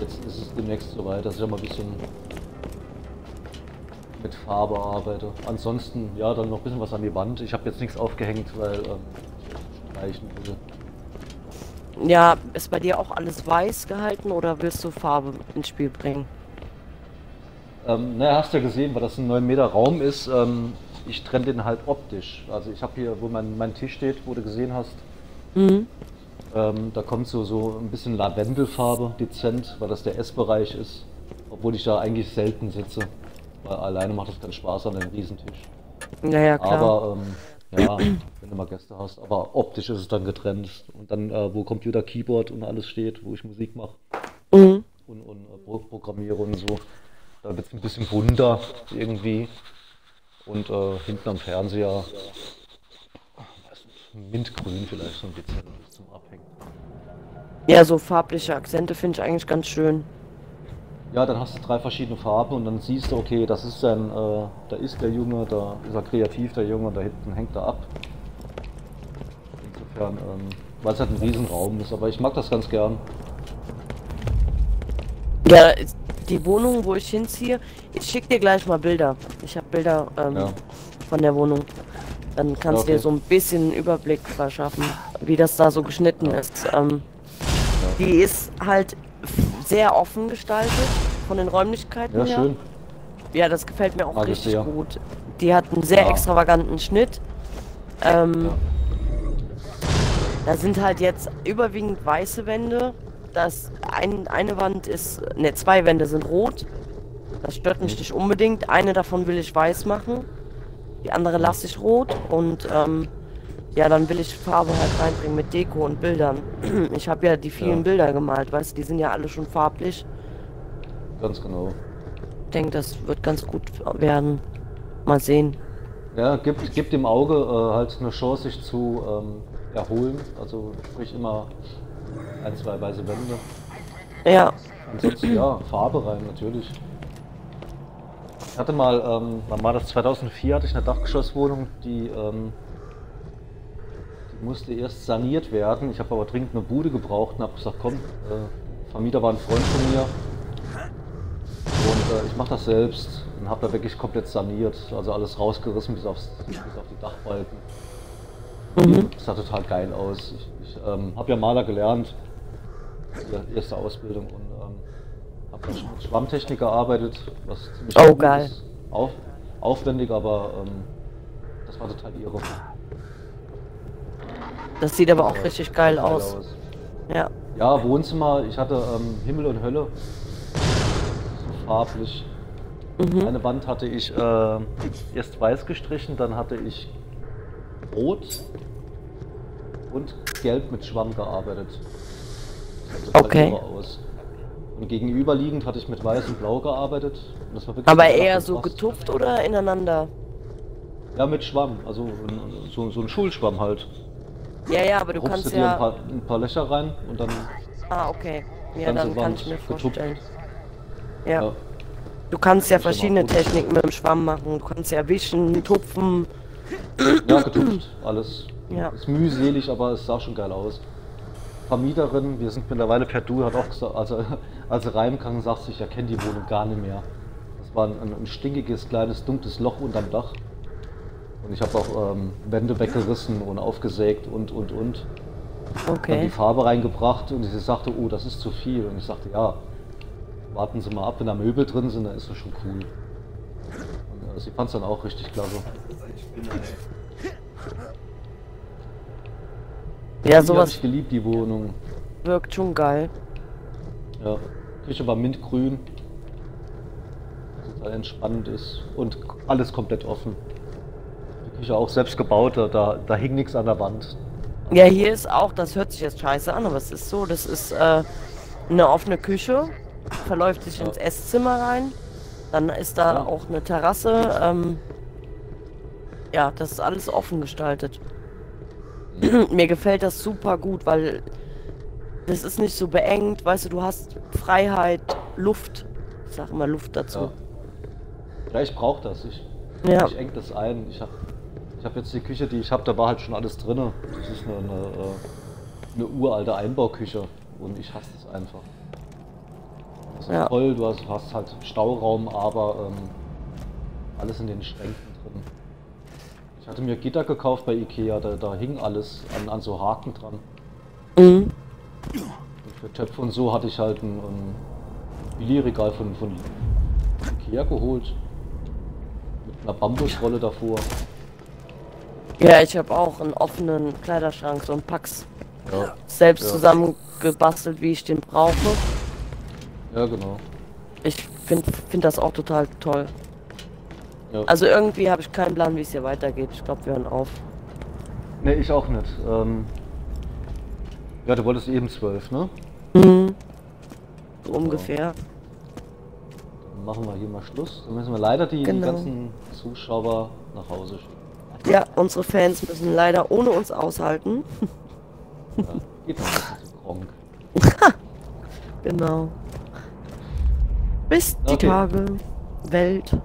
jetzt ist es demnächst soweit, dass ich mal ein bisschen mit Farbe arbeite. Ansonsten, ja, dann noch ein bisschen was an die Wand. Ich habe jetzt nichts aufgehängt, weil ähm, ich streichen will. Ja, ist bei dir auch alles weiß gehalten oder willst du Farbe ins Spiel bringen? Ähm, naja, hast ja gesehen, weil das ein 9 Meter Raum ist. Ähm, ich trenne den halt optisch. Also ich habe hier, wo mein, mein Tisch steht, wo du gesehen hast, Mhm. Ähm, da kommt so, so ein bisschen Lavendelfarbe, dezent, weil das der Essbereich ist. Obwohl ich da eigentlich selten sitze. Weil alleine macht das keinen Spaß an dem Riesentisch. Ja, ja, klar. Aber ähm, ja, wenn du mal Gäste hast. Aber optisch ist es dann getrennt. Und dann, äh, wo Computer, Keyboard und alles steht, wo ich Musik mache mhm. und, und äh, pro- programmiere und so. Da wird es ein bisschen bunter irgendwie. Und äh, hinten am Fernseher, weiß nicht, mintgrün vielleicht so ein bisschen zum Abhängen. Ja, so farbliche Akzente finde ich eigentlich ganz schön. Ja, dann hast du drei verschiedene Farben und dann siehst du, okay, das ist dann, äh, da ist der Junge, da ist er kreativ, der Junge, da hinten hängt er ab. Insofern, ähm, weil es halt ein Riesenraum ist, aber ich mag das ganz gern. Ja, die Wohnung, wo ich hinziehe, ich schicke dir gleich mal Bilder. Ich habe Bilder ähm, Ja. von der Wohnung. Dann kannst du Okay. dir so ein bisschen einen Überblick verschaffen, wie das da so geschnitten ist. Ähm, Die ist halt sehr offen gestaltet von den Räumlichkeiten Ja, her. schön. Ja, das gefällt mir auch Mag ich richtig sehr. gut. Die hat einen sehr Ja. extravaganten Schnitt. Ähm, Ja. Da sind halt jetzt überwiegend weiße Wände. Das ein, eine Wand ist, ne, zwei Wände sind rot. Das stört mich Mhm. nicht unbedingt. Eine davon will ich weiß machen. Die andere lasse ich rot und ähm, ja, dann will ich Farbe halt reinbringen mit Deko und Bildern. Ich habe ja die vielen Ja. Bilder gemalt, weißt du, die sind ja alle schon farblich. Ganz genau. Ich denke, das wird ganz gut werden. Mal sehen. Ja, gibt, gibt dem Auge äh, halt eine Chance, sich zu ähm, erholen. Also sprich immer ein, zwei weiße Wände. Ja, Ansonsten ja, Farbe rein natürlich. Ich hatte mal, ähm, wann war das? 2004 hatte ich eine Dachgeschosswohnung, die, ähm, die musste erst saniert werden. Ich habe aber dringend eine Bude gebraucht und habe gesagt, komm, äh, Vermieter war ein Freund von mir und äh, ich mache das selbst und habe da wirklich komplett saniert, also alles rausgerissen bis, aufs, bis auf die Dachbalken. Das sah total geil aus. Ich, ich ähm, habe ja Maler gelernt, erste Ausbildung und ähm, habe dann mit Schwammtechnik gearbeitet, was ziemlich Oh, geil. ist. Auf, aufwendig, aber ähm, das war total irre. Das sieht aber auch Ja, richtig geil sah aus. Ja. Ja, Wohnzimmer, ich hatte ähm, Himmel und Hölle. So farblich. Mhm. Eine Wand hatte ich äh, erst weiß gestrichen, dann hatte ich Rot und Gelb mit Schwamm gearbeitet. Das Okay. Aus. Und gegenüberliegend hatte ich mit Weiß und Blau gearbeitet. Und das war wirklich Aber eher so gepasst. getupft oder ineinander? Ja, mit Schwamm. Also so, so ein Schulschwamm halt. Ja, ja, aber du Rupfst kannst du dir ein ja... paar, ein paar Löcher rein und dann Ah, okay. Ja, dann kann ich mir vorstellen. Ja. ja. Du kannst ja verschiedene. Techniken mit dem Schwamm machen. Du kannst ja wischen, tupfen. Ja, getupft, alles. Ja. Ist mühselig, aber es sah schon geil aus. Vermieterin, wir sind mittlerweile per Du, hat auch gesagt, also als er reingegangen sagt, sie, ich erkenne die Wohnung gar nicht mehr. Das war ein, ein, ein stinkiges, kleines, dunkles Loch unterm Dach. Und ich habe auch ähm, Wände weggerissen und aufgesägt und, und, und. Dann die Okay. Farbe reingebracht und sie sagte, oh, das ist zu viel. Und ich sagte, ja, warten Sie mal ab, wenn da Möbel drin sind, dann ist das schon cool. Und, äh, sie fand es dann auch richtig klasse. Ja, Die sowas ich geliebt, die Wohnung. wirkt schon geil. Ja. Küche war mintgrün. Total entspannend ist. Und alles komplett offen. Die Küche auch selbst gebaut, da, da, da hing nichts an der Wand. Ja, hier ist auch, das hört sich jetzt scheiße an, aber es ist so, das ist äh, eine offene Küche, verläuft sich Ja. ins Esszimmer rein, dann ist da Ja. auch eine Terrasse, ähm, ja, das ist alles offen gestaltet. Mir gefällt das super gut, weil das ist nicht so beengt, weißt du, du hast Freiheit, Luft, ich sag immer Luft dazu. Ja. Ja, ich brauche das. Ich, Ja. ich eng das ein. Ich habe ich hab jetzt die Küche, die ich habe, da war halt schon alles drin. Das ist eine, eine, äh, eine uralte Einbauküche und ich hasse es einfach. Das ist Ja. toll, du hast, hast halt Stauraum, aber ähm, alles in den Schränken drin. Ich hatte mir Gitter gekauft bei Ikea, da, da hing alles an, an so Haken dran. Mhm. Für Töpfe und so hatte ich halt ein, ein Billigregal von, von Ikea geholt. Mit einer Bambusrolle davor. Ja, ich habe auch einen offenen Kleiderschrank, so einen Pax. Ja, Selbst Ja. zusammengebastelt, wie ich den brauche. ja genau. Ich finde find das auch total toll. Ja. Also irgendwie habe ich keinen Plan, wie es hier weitergeht. Ich glaube, wir hören auf. Ne, ich auch nicht. Ähm, ja, du wolltest eben zwölf, ne? Mhm. So ungefähr. Dann machen wir hier mal Schluss. Dann müssen wir leider die, die Genau. ganzen Zuschauer nach Hause schicken. Ja, unsere Fans müssen leider ohne uns aushalten. Ja, geht. Genau. Bis die Okay. Tage. Welt.